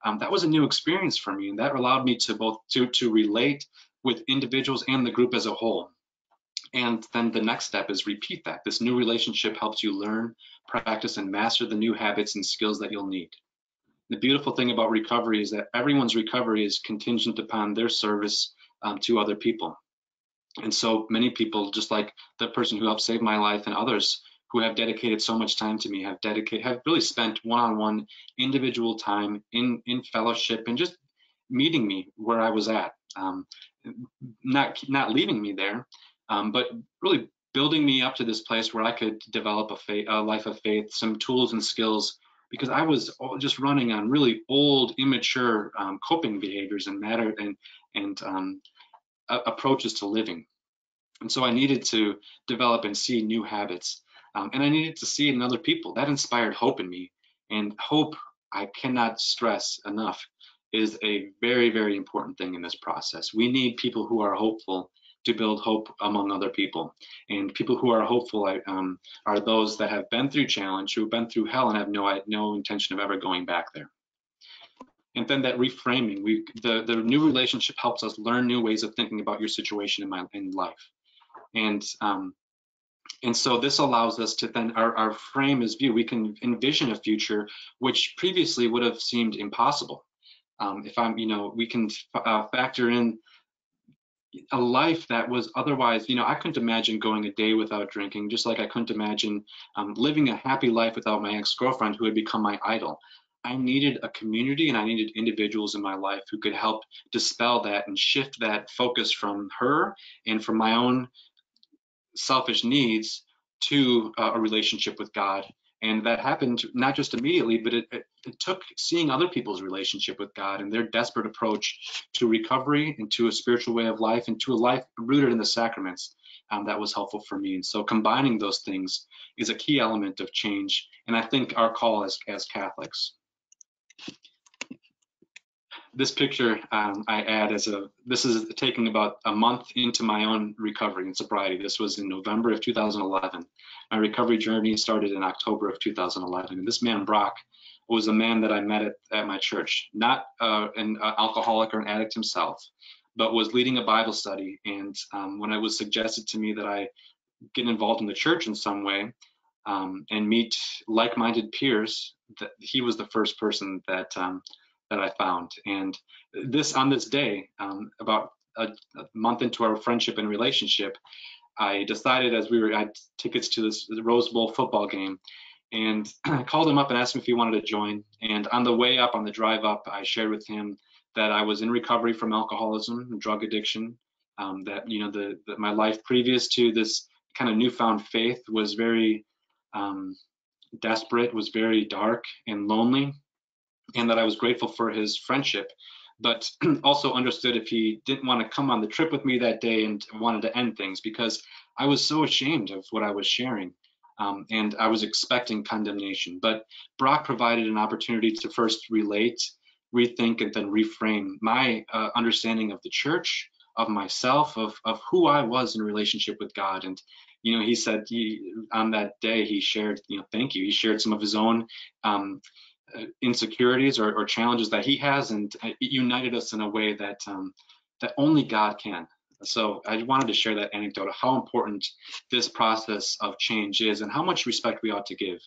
Um, that was a new experience for me, and that allowed me to both to to relate with individuals and the group as a whole. And then the next step is repeat that. This new relationship helps you learn, practice, and master the new habits and skills that you'll need. The beautiful thing about recovery is that everyone's recovery is contingent upon their service um, to other people. And so many people, just like the person who helped save my life and others who have dedicated so much time to me, have dedicated, have really spent one-on-one individual time in in fellowship and just meeting me where I was at, um, not not leaving me there, um, but really building me up to this place where I could develop a, faith, a life of faith, some tools and skills, because I was just running on really old, immature um, coping behaviors and matter and and um, approaches to living. And so I needed to develop and see new habits, um, and I needed to see in other people. That inspired hope in me, and hope I cannot stress enough is a very very important thing in this process. We need people who are hopeful to build hope among other people. And people who are hopeful um, are those that have been through challenge, who have been through hell and have no no intention of ever going back there. And then that reframing, we the the new relationship helps us learn new ways of thinking about your situation in my in life. And um, and so this allows us to then our, our frame is view. We can envision a future which previously would have seemed impossible. Um, if I'm, you know, we can uh, factor in a life that was otherwise, you know, I couldn't imagine going a day without drinking, just like I couldn't imagine um, living a happy life without my ex-girlfriend who had become my idol. I needed a community and I needed individuals in my life who could help dispel that and shift that focus from her and from my own selfish needs to uh, a relationship with God. And that happened not just immediately, but it, it, it, took seeing other people's relationship with God and their desperate approach to recovery and to a spiritual way of life and to a life rooted in the sacraments um, that was helpful for me. And so combining those things is a key element of change. And I think our call as, as Catholics this picture um, I add as a, this is taking about a month into my own recovery and sobriety. This was in November of 2011. My recovery journey started in October of 2011. And this man, Brock, was a man that I met at, at my church, not uh, an uh, alcoholic or an addict himself, but was leading a Bible study. And um, when it was suggested to me that I get involved in the church in some way um, and meet like-minded peers, that he was the first person that um, that I found. And this on this day, um, about a, a, month into our friendship and relationship, I decided as we were I had tickets to this Rose Bowl football game, and I called him up and asked him if he wanted to join. And on the way up, on the drive up, I shared with him that I was in recovery from alcoholism and drug addiction. Um, that you know the, the, my life previous to this kind of newfound faith was very um, desperate, was very dark and lonely and that I was grateful for his friendship, but also understood if he didn't want to come on the trip with me that day and wanted to end things because I was so ashamed of what I was sharing. Um, and I was expecting condemnation. But Brock provided an opportunity to first relate, rethink, and then reframe my uh, understanding of the church, of myself, of, of who I was in relationship with God. And, you know, he said he, on that day, he shared, you know, thank you. He shared some of his own um, insecurities or, or, challenges that he has, and uh, it united us in a way that um, that only God can. So I wanted to share that anecdote of how important this process of change is and how much respect we ought to give.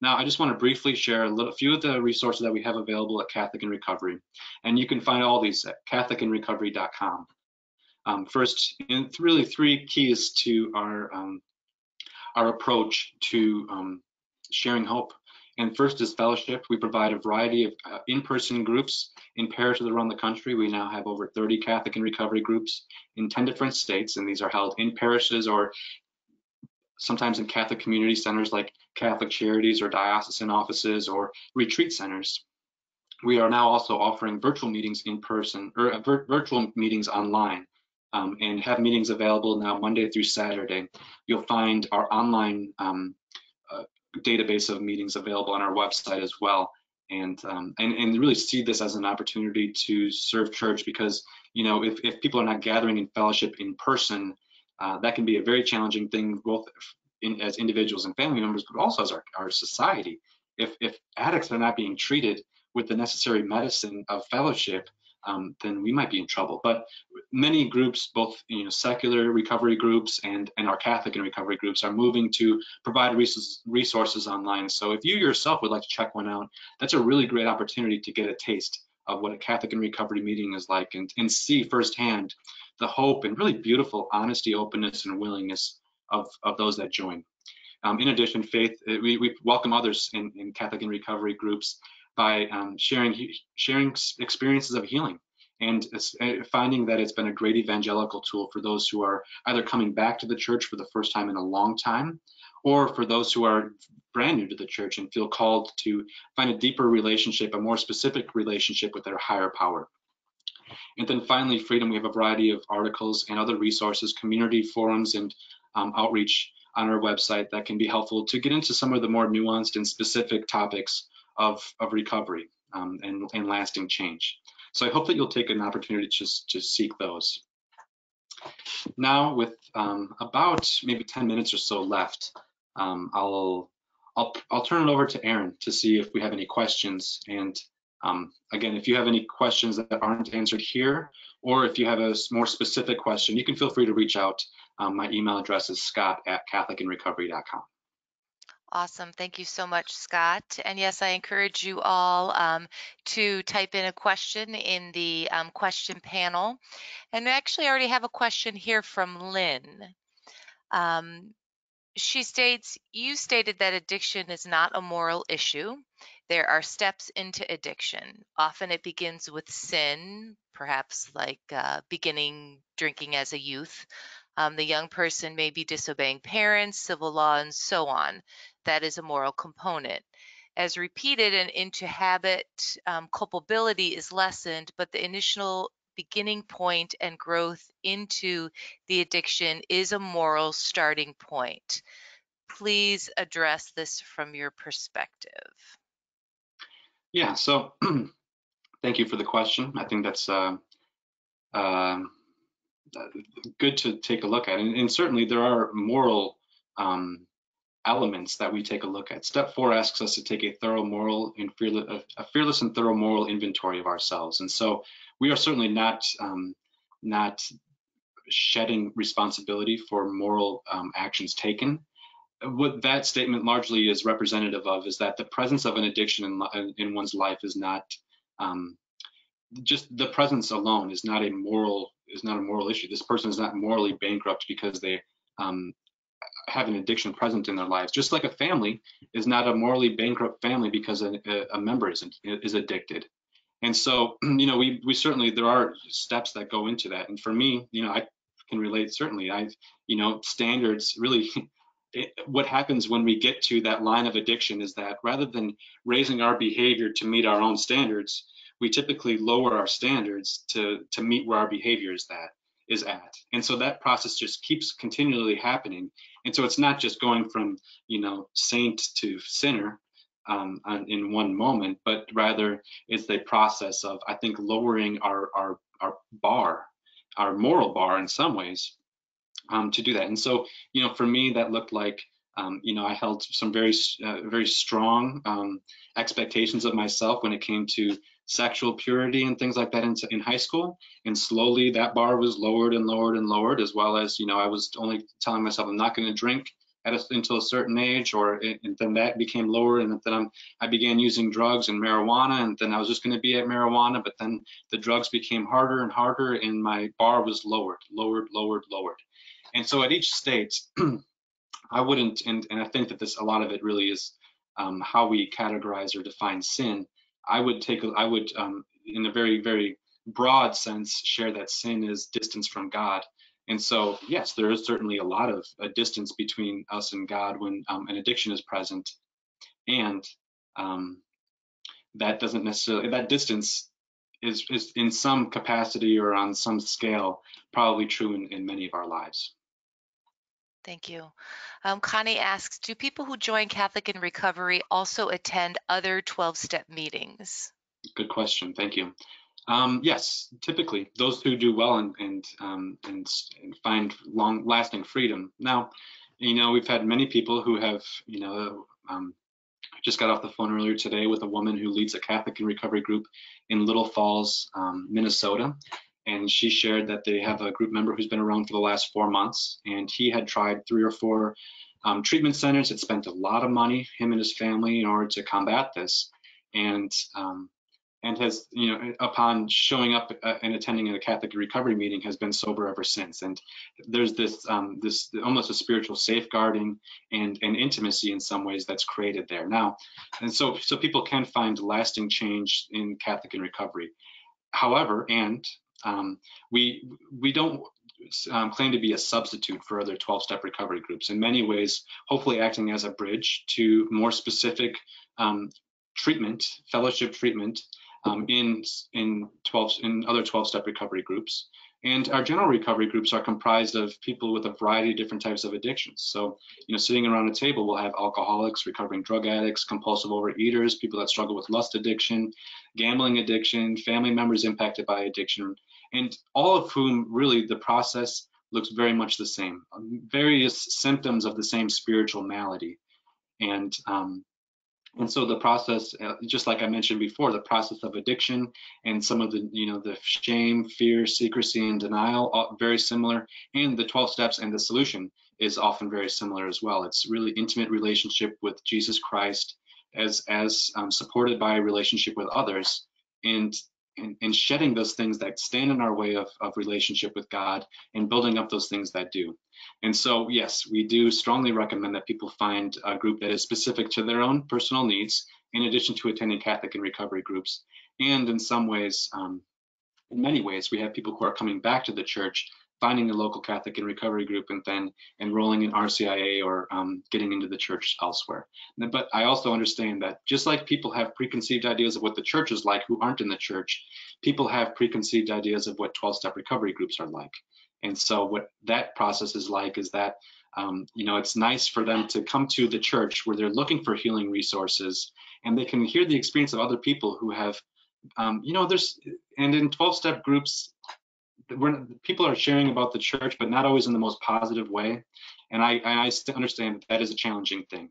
Now, I just want to briefly share a little, few of the resources that we have available at Catholic in Recovery, and you can find all these at CatholicInRecovery.com. Um, first, really three keys to our um, our approach to um, sharing hope. And first is fellowship. We provide a variety of uh, in-person groups in parishes around the country. We now have over 30 Catholic in Recovery groups in 10 different states, and these are held in parishes or sometimes in Catholic community centers like Catholic charities or diocesan offices or retreat centers. We are now also offering virtual meetings in person or uh, vir virtual meetings online. Um, and have meetings available now Monday through Saturday. You'll find our online um, database of meetings available on our website as well. And, um, and, and really see this as an opportunity to serve church because, you know, if, if people are not gathering in fellowship in person, uh, that can be a very challenging thing, both in, as individuals and family members, but also as our, our society. If, if addicts are not being treated with the necessary medicine of fellowship, um, then we might be in trouble. But many groups, both you know, secular recovery groups and, and our Catholic in Recovery groups are moving to provide resources, resources online. So if you yourself would like to check one out, that's a really great opportunity to get a taste of what a Catholic in Recovery meeting is like and, and see firsthand the hope and really beautiful honesty, openness, and willingness of, of those that join. Um, in addition, faith, we, we welcome others in, in Catholic and recovery groups by um, sharing sharing experiences of healing and uh, finding that it's been a great evangelical tool for those who are either coming back to the church for the first time in a long time or for those who are brand new to the church and feel called to find a deeper relationship, a more specific relationship with their higher power. And then finally, Freedom, we have a variety of articles and other resources, community forums and um, outreach on our website that can be helpful to get into some of the more nuanced and specific topics of, of recovery um, and, and lasting change. So I hope that you'll take an opportunity to to seek those. now with um, about maybe 10 minutes or so left, um, I'll, I'll, I'll turn it over to Erin to see if we have any questions. And um, again, if you have any questions that aren't answered here, or if you have a more specific question, you can feel free to reach out. Um, my email address is scott at catholicinrecovery.com. Awesome. Thank you so much, Scott. And yes, I encourage you all um, to type in a question in the um, question panel. And I actually already have a question here from Lynn. Um, she states, you stated that addiction is not a moral issue. There are steps into addiction. Often it begins with sin, perhaps like uh, beginning drinking as a youth. Um, the young person may be disobeying parents, civil law, and so on that is a moral component. As repeated and into habit, um, culpability is lessened, but the initial beginning point and growth into the addiction is a moral starting point. Please address this from your perspective. Yeah, so thank you for the question. I think that's uh, uh, good to take a look at. And, and certainly there are moral um, elements that we take a look at. Step four asks us to take a thorough moral and fearless, a fearless and thorough moral inventory of ourselves. And so we are certainly not um, not shedding responsibility for moral um, actions taken. What that statement largely is representative of is that the presence of an addiction in, in one's life is not um, just the presence alone is not a moral is not a moral issue. This person is not morally bankrupt because they um, have an addiction present in their lives. Just like a family is not a morally bankrupt family because a, a member is, is addicted. And so, you know, we, we certainly, there are steps that go into that. And for me, you know, I can relate certainly. I, you know, standards really, it, what happens when we get to that line of addiction is that rather than raising our behavior to meet our own standards, we typically lower our standards to, to meet where our behavior is that is at. And so that process just keeps continually happening. And so it's not just going from, you know, saint to sinner um, in one moment, but rather it's the process of, I think, lowering our, our, our bar, our moral bar in some ways um, to do that. And so, you know, for me, that looked like, um, you know, I held some very, uh, very strong um, expectations of myself when it came to sexual purity and things like that in, in high school. And slowly that bar was lowered and lowered and lowered, as well as, you know, I was only telling myself I'm not going to drink at a, until a certain age, or and then that became lower, and then I'm, I began using drugs and marijuana, and then I was just going to be at marijuana, but then the drugs became harder and harder, and my bar was lowered, lowered, lowered, lowered. And so at each stage, I wouldn't, and, and I think that this, a lot of it really is um, how we categorize or define sin I would take, I would, um, in a very, very broad sense, share that sin is distance from God. And so, yes, there is certainly a lot of a distance between us and God when um, an addiction is present. And um, that doesn't necessarily, that distance is, is in some capacity or on some scale probably true in, in many of our lives. Thank you. Um, Connie asks, do people who join Catholic in Recovery also attend other 12-step meetings? Good question. Thank you. Um, yes, typically those who do well and and, um, and, and find long-lasting freedom. Now, you know, we've had many people who have, you know, um, I just got off the phone earlier today with a woman who leads a Catholic in Recovery group in Little Falls, um, Minnesota, and she shared that they have a group member who's been around for the last four months, and he had tried three or four um, treatment centers, had spent a lot of money, him and his family, in order to combat this, and um, and has, you know, upon showing up uh, and attending a Catholic recovery meeting, has been sober ever since. And there's this um, this almost a spiritual safeguarding and and intimacy in some ways that's created there now, and so so people can find lasting change in Catholic in recovery. However, and um, we we don't um, claim to be a substitute for other 12-step recovery groups. In many ways, hopefully acting as a bridge to more specific um, treatment, fellowship treatment um, in in 12 in other 12-step recovery groups. And our general recovery groups are comprised of people with a variety of different types of addictions. So, you know, sitting around a table, we'll have alcoholics, recovering drug addicts, compulsive overeaters, people that struggle with lust addiction, gambling addiction, family members impacted by addiction, and all of whom really the process looks very much the same. Various symptoms of the same spiritual malady. And um, and so the process, uh, just like I mentioned before, the process of addiction and some of the, you know, the shame, fear, secrecy, and denial, very similar. And the 12 steps and the solution is often very similar as well. It's really intimate relationship with Jesus Christ as as um, supported by a relationship with others, and and, and shedding those things that stand in our way of, of relationship with God and building up those things that do. And so, yes, we do strongly recommend that people find a group that is specific to their own personal needs, in addition to attending Catholic in Recovery groups. And in some ways, um, in many ways, we have people who are coming back to the church finding a local Catholic in Recovery group and then enrolling in RCIA or um, getting into the church elsewhere. But I also understand that just like people have preconceived ideas of what the church is like who aren't in the church, people have preconceived ideas of what 12-step recovery groups are like. And so what that process is like is that um, you know, it's nice for them to come to the church where they're looking for healing resources and they can hear the experience of other people who have, um, you know, there's, and in 12 step groups, we're, people are sharing about the church, but not always in the most positive way. And I, I understand that, that is a challenging thing.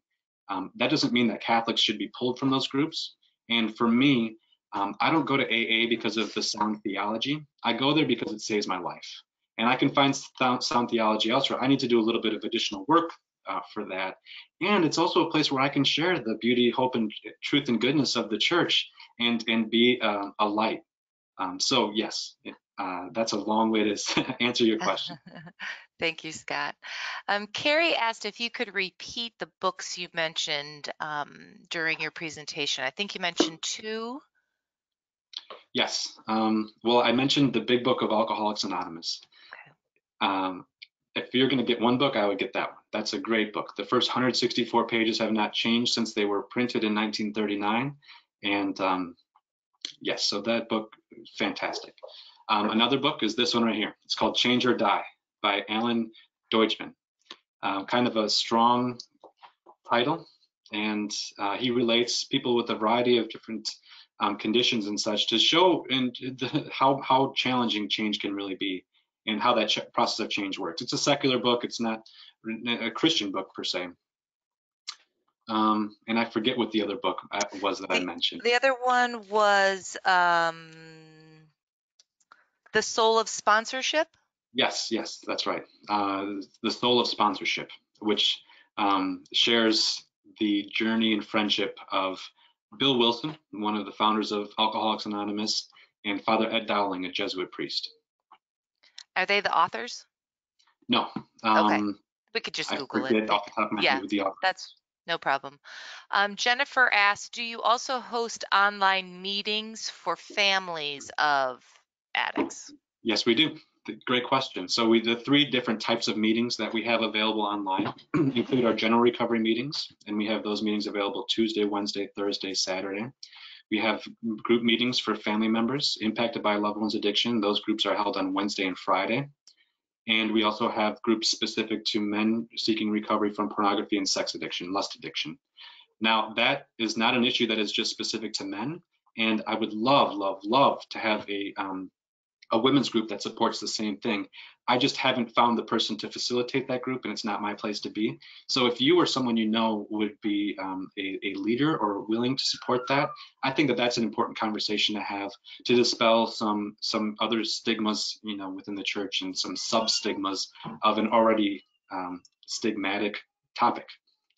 Um, that doesn't mean that Catholics should be pulled from those groups. And for me, um, I don't go to AA because of the sound theology. I go there because it saves my life. And I can find sound theology elsewhere. I need to do a little bit of additional work uh, for that. And it's also a place where I can share the beauty, hope, and truth and goodness of the church and, and be uh, a light. Um, so yes, uh, that's a long way to answer your question. Thank you, Scott. Um, Carrie asked if you could repeat the books you mentioned um, during your presentation. I think you mentioned two. Yes. Um, well, I mentioned the big book of Alcoholics Anonymous. Okay. Um, if you're going to get one book, I would get that one. That's a great book. The first 164 pages have not changed since they were printed in 1939. And um, yes, so that book, fantastic. Um, another book is this one right here. It's called Change or Die by Alan Deutschman. Uh, kind of a strong title, and uh, he relates people with a variety of different um, conditions and such to show and the, how how challenging change can really be, and how that process of change works. It's a secular book. It's not a Christian book per se. Um, and I forget what the other book uh, was that the, I mentioned. The other one was um, the soul of sponsorship? Yes, yes, that's right. Uh, the soul of sponsorship, which um, shares the journey and friendship of Bill Wilson, one of the founders of Alcoholics Anonymous, and Father Ed Dowling, a Jesuit priest. Are they the authors? No. Um, okay. We could just Google it. yeah, that's no problem. Um, Jennifer asked, do you also host online meetings for families of addicts? Yes, we do. Great question. So we the three different types of meetings that we have available online include our general recovery meetings, and we have those meetings available Tuesday, Wednesday, Thursday, Saturday. We have group meetings for family members impacted by loved one's addiction. Those groups are held on Wednesday and Friday. And we also have groups specific to men seeking recovery from pornography and sex addiction, lust addiction. Now, that is not an issue that is just specific to men. And I would love, love, love to have a um, a women's group that supports the same thing. I just haven't found the person to facilitate that group, and it's not my place to be. So if you or someone you know would be um, a, a, leader or willing to support that, I think that that's an important conversation to have to dispel some some other stigmas, you know, within the church and some sub stigmas of an already um, stigmatic topic.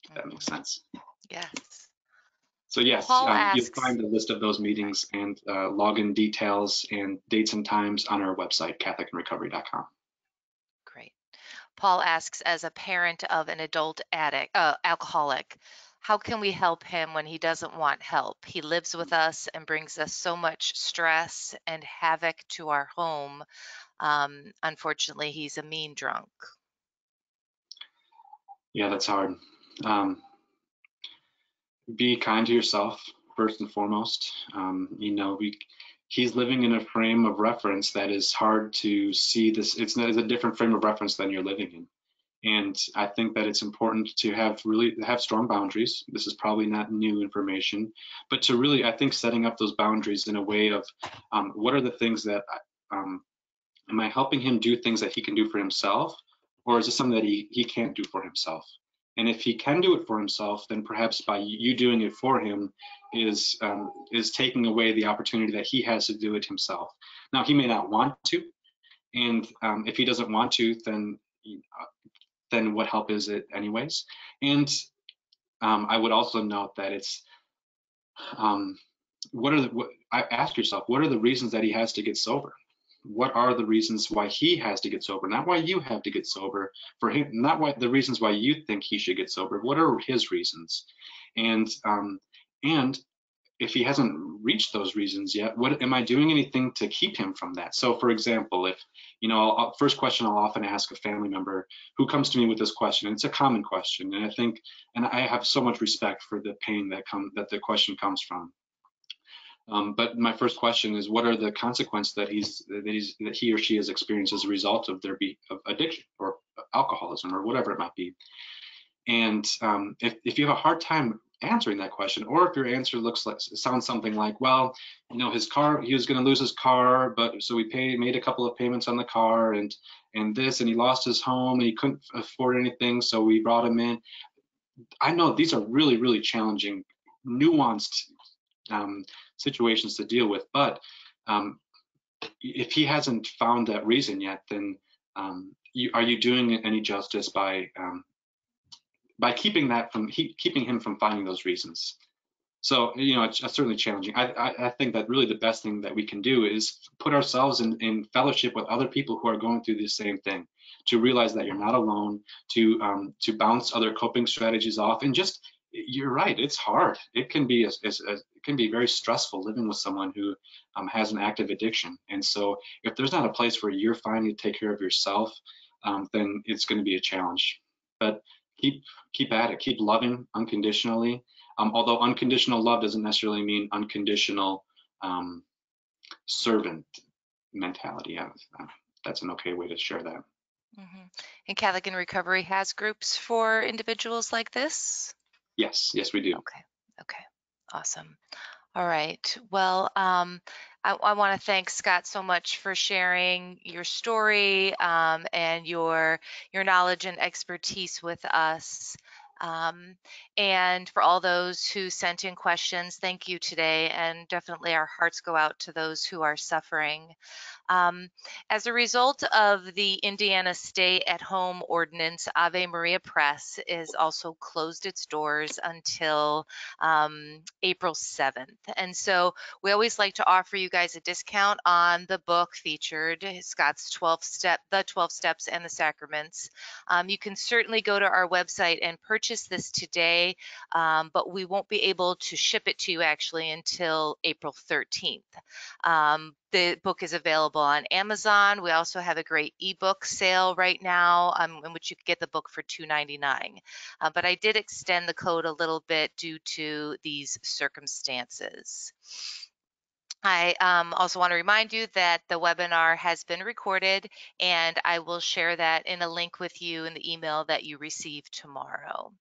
If that makes sense. Yes. So yes, um, you'll find a list of those meetings and uh, login details and dates and times on our website, catholicinrecovery.com. Great. Paul asks, as a parent of an adult addict, uh, alcoholic, how can we help him when he doesn't want help? He lives with us and brings us so much stress and havoc to our home. Um, unfortunately, he's a mean drunk. Yeah, that's hard. Um, be kind to yourself first and foremost. Um, you know, we, he's living in a frame of reference that is hard to see this. It's, it's a different frame of reference than you're living in. And I think that it's important to have really have strong boundaries. This is probably not new information, but to really, I think, setting up those boundaries in a way of um, what are the things that um, am I helping him do things that he can do for himself? Or is it something that he, he can't do for himself? And if he can do it for himself, then perhaps by you doing it for him is um, is taking away the opportunity that he has to do it himself. Now he may not want to, and um, if he doesn't want to, then then what help is it anyways? And um, I would also note that it's um, what are the what, I ask yourself what are the reasons that he has to get sober? What are the reasons why he has to get sober? Not why you have to get sober for him. Not what the reasons why you think he should get sober. What are his reasons? And um, and if he hasn't reached those reasons yet, what am I doing anything to keep him from that? So, for example, if you know, I'll, first question I'll often ask a family member who comes to me with this question. It's a common question, and I think, and I have so much respect for the pain that come that the question comes from. Um, but my first question is, what are the consequences that he's that he's that he or she has experienced as a result of their be, of addiction or alcoholism or whatever it might be? And um, if if you have a hard time answering that question or if your answer looks like sounds something like well you know his car he was going to lose his car but so we paid made a couple of payments on the car and and this and he lost his home and he couldn't afford anything so we brought him in i know these are really really challenging nuanced um, situations to deal with but um, if he hasn't found that reason yet then um, you, are you doing any justice by um, by keeping that from he, keeping him from finding those reasons. So you know, it's, it's certainly challenging. I, I, I, think that really the best thing that we can do is put ourselves in, in fellowship with other people who are going through the same thing. To realize that you're not alone. To um, to bounce other coping strategies off, and just you're right. It's hard. It can be as, it can be very stressful living with someone who um, has an active addiction. And so if there's not a place where you're finding to take care of yourself, um, then it's going to be a challenge. But keep keep at it. Keep loving unconditionally. Um, although unconditional love doesn't necessarily mean unconditional um, servant mentality. Uh, that's an okay way to share that. Mm -hmm. And Catholic in Recovery has groups for individuals like this? Yes, yes, we do. Okay, okay, awesome. All right. Well, um, I, I want to thank Scott so much for sharing your story um, and your your knowledge and expertise with us. Um, and for all those who sent in questions, thank you today. And definitely our hearts go out to those who are suffering. Um, as a result of the Indiana Stay at Home Ordinance, Ave Maria Press is also closed its doors until um, April 7th. And so we always like to offer you guys a discount on the book featured, Scott's 12 step, the 12 steps and the sacraments. Um, you can certainly go to our website and purchase this today, um, but we won't be able to ship it to you actually until April 13th. Um, the book is available on Amazon. We also have a great ebook sale right now um, in which you can get the book for $2.99. Uh, but I did extend the code a little bit due to these circumstances. I um, also want to remind you that the webinar has been recorded and I will share that in a link with you in the email that you receive tomorrow.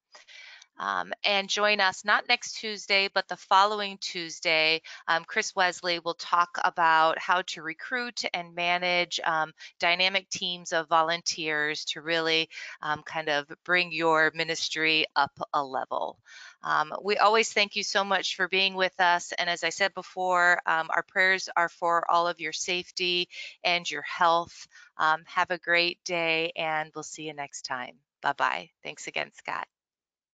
Um, and join us not next Tuesday, but the following Tuesday. Um, Chris Wesley will talk about how to recruit and manage um, dynamic teams of volunteers to really um, kind of bring your ministry up a level. Um, we always thank you so much for being with us. And as I said before, um, our prayers are for all of your safety and your health. have a great day, and we'll see you next time. Bye bye. Thanks again, Scott.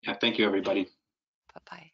Yeah, thank you, everybody. Bye-bye.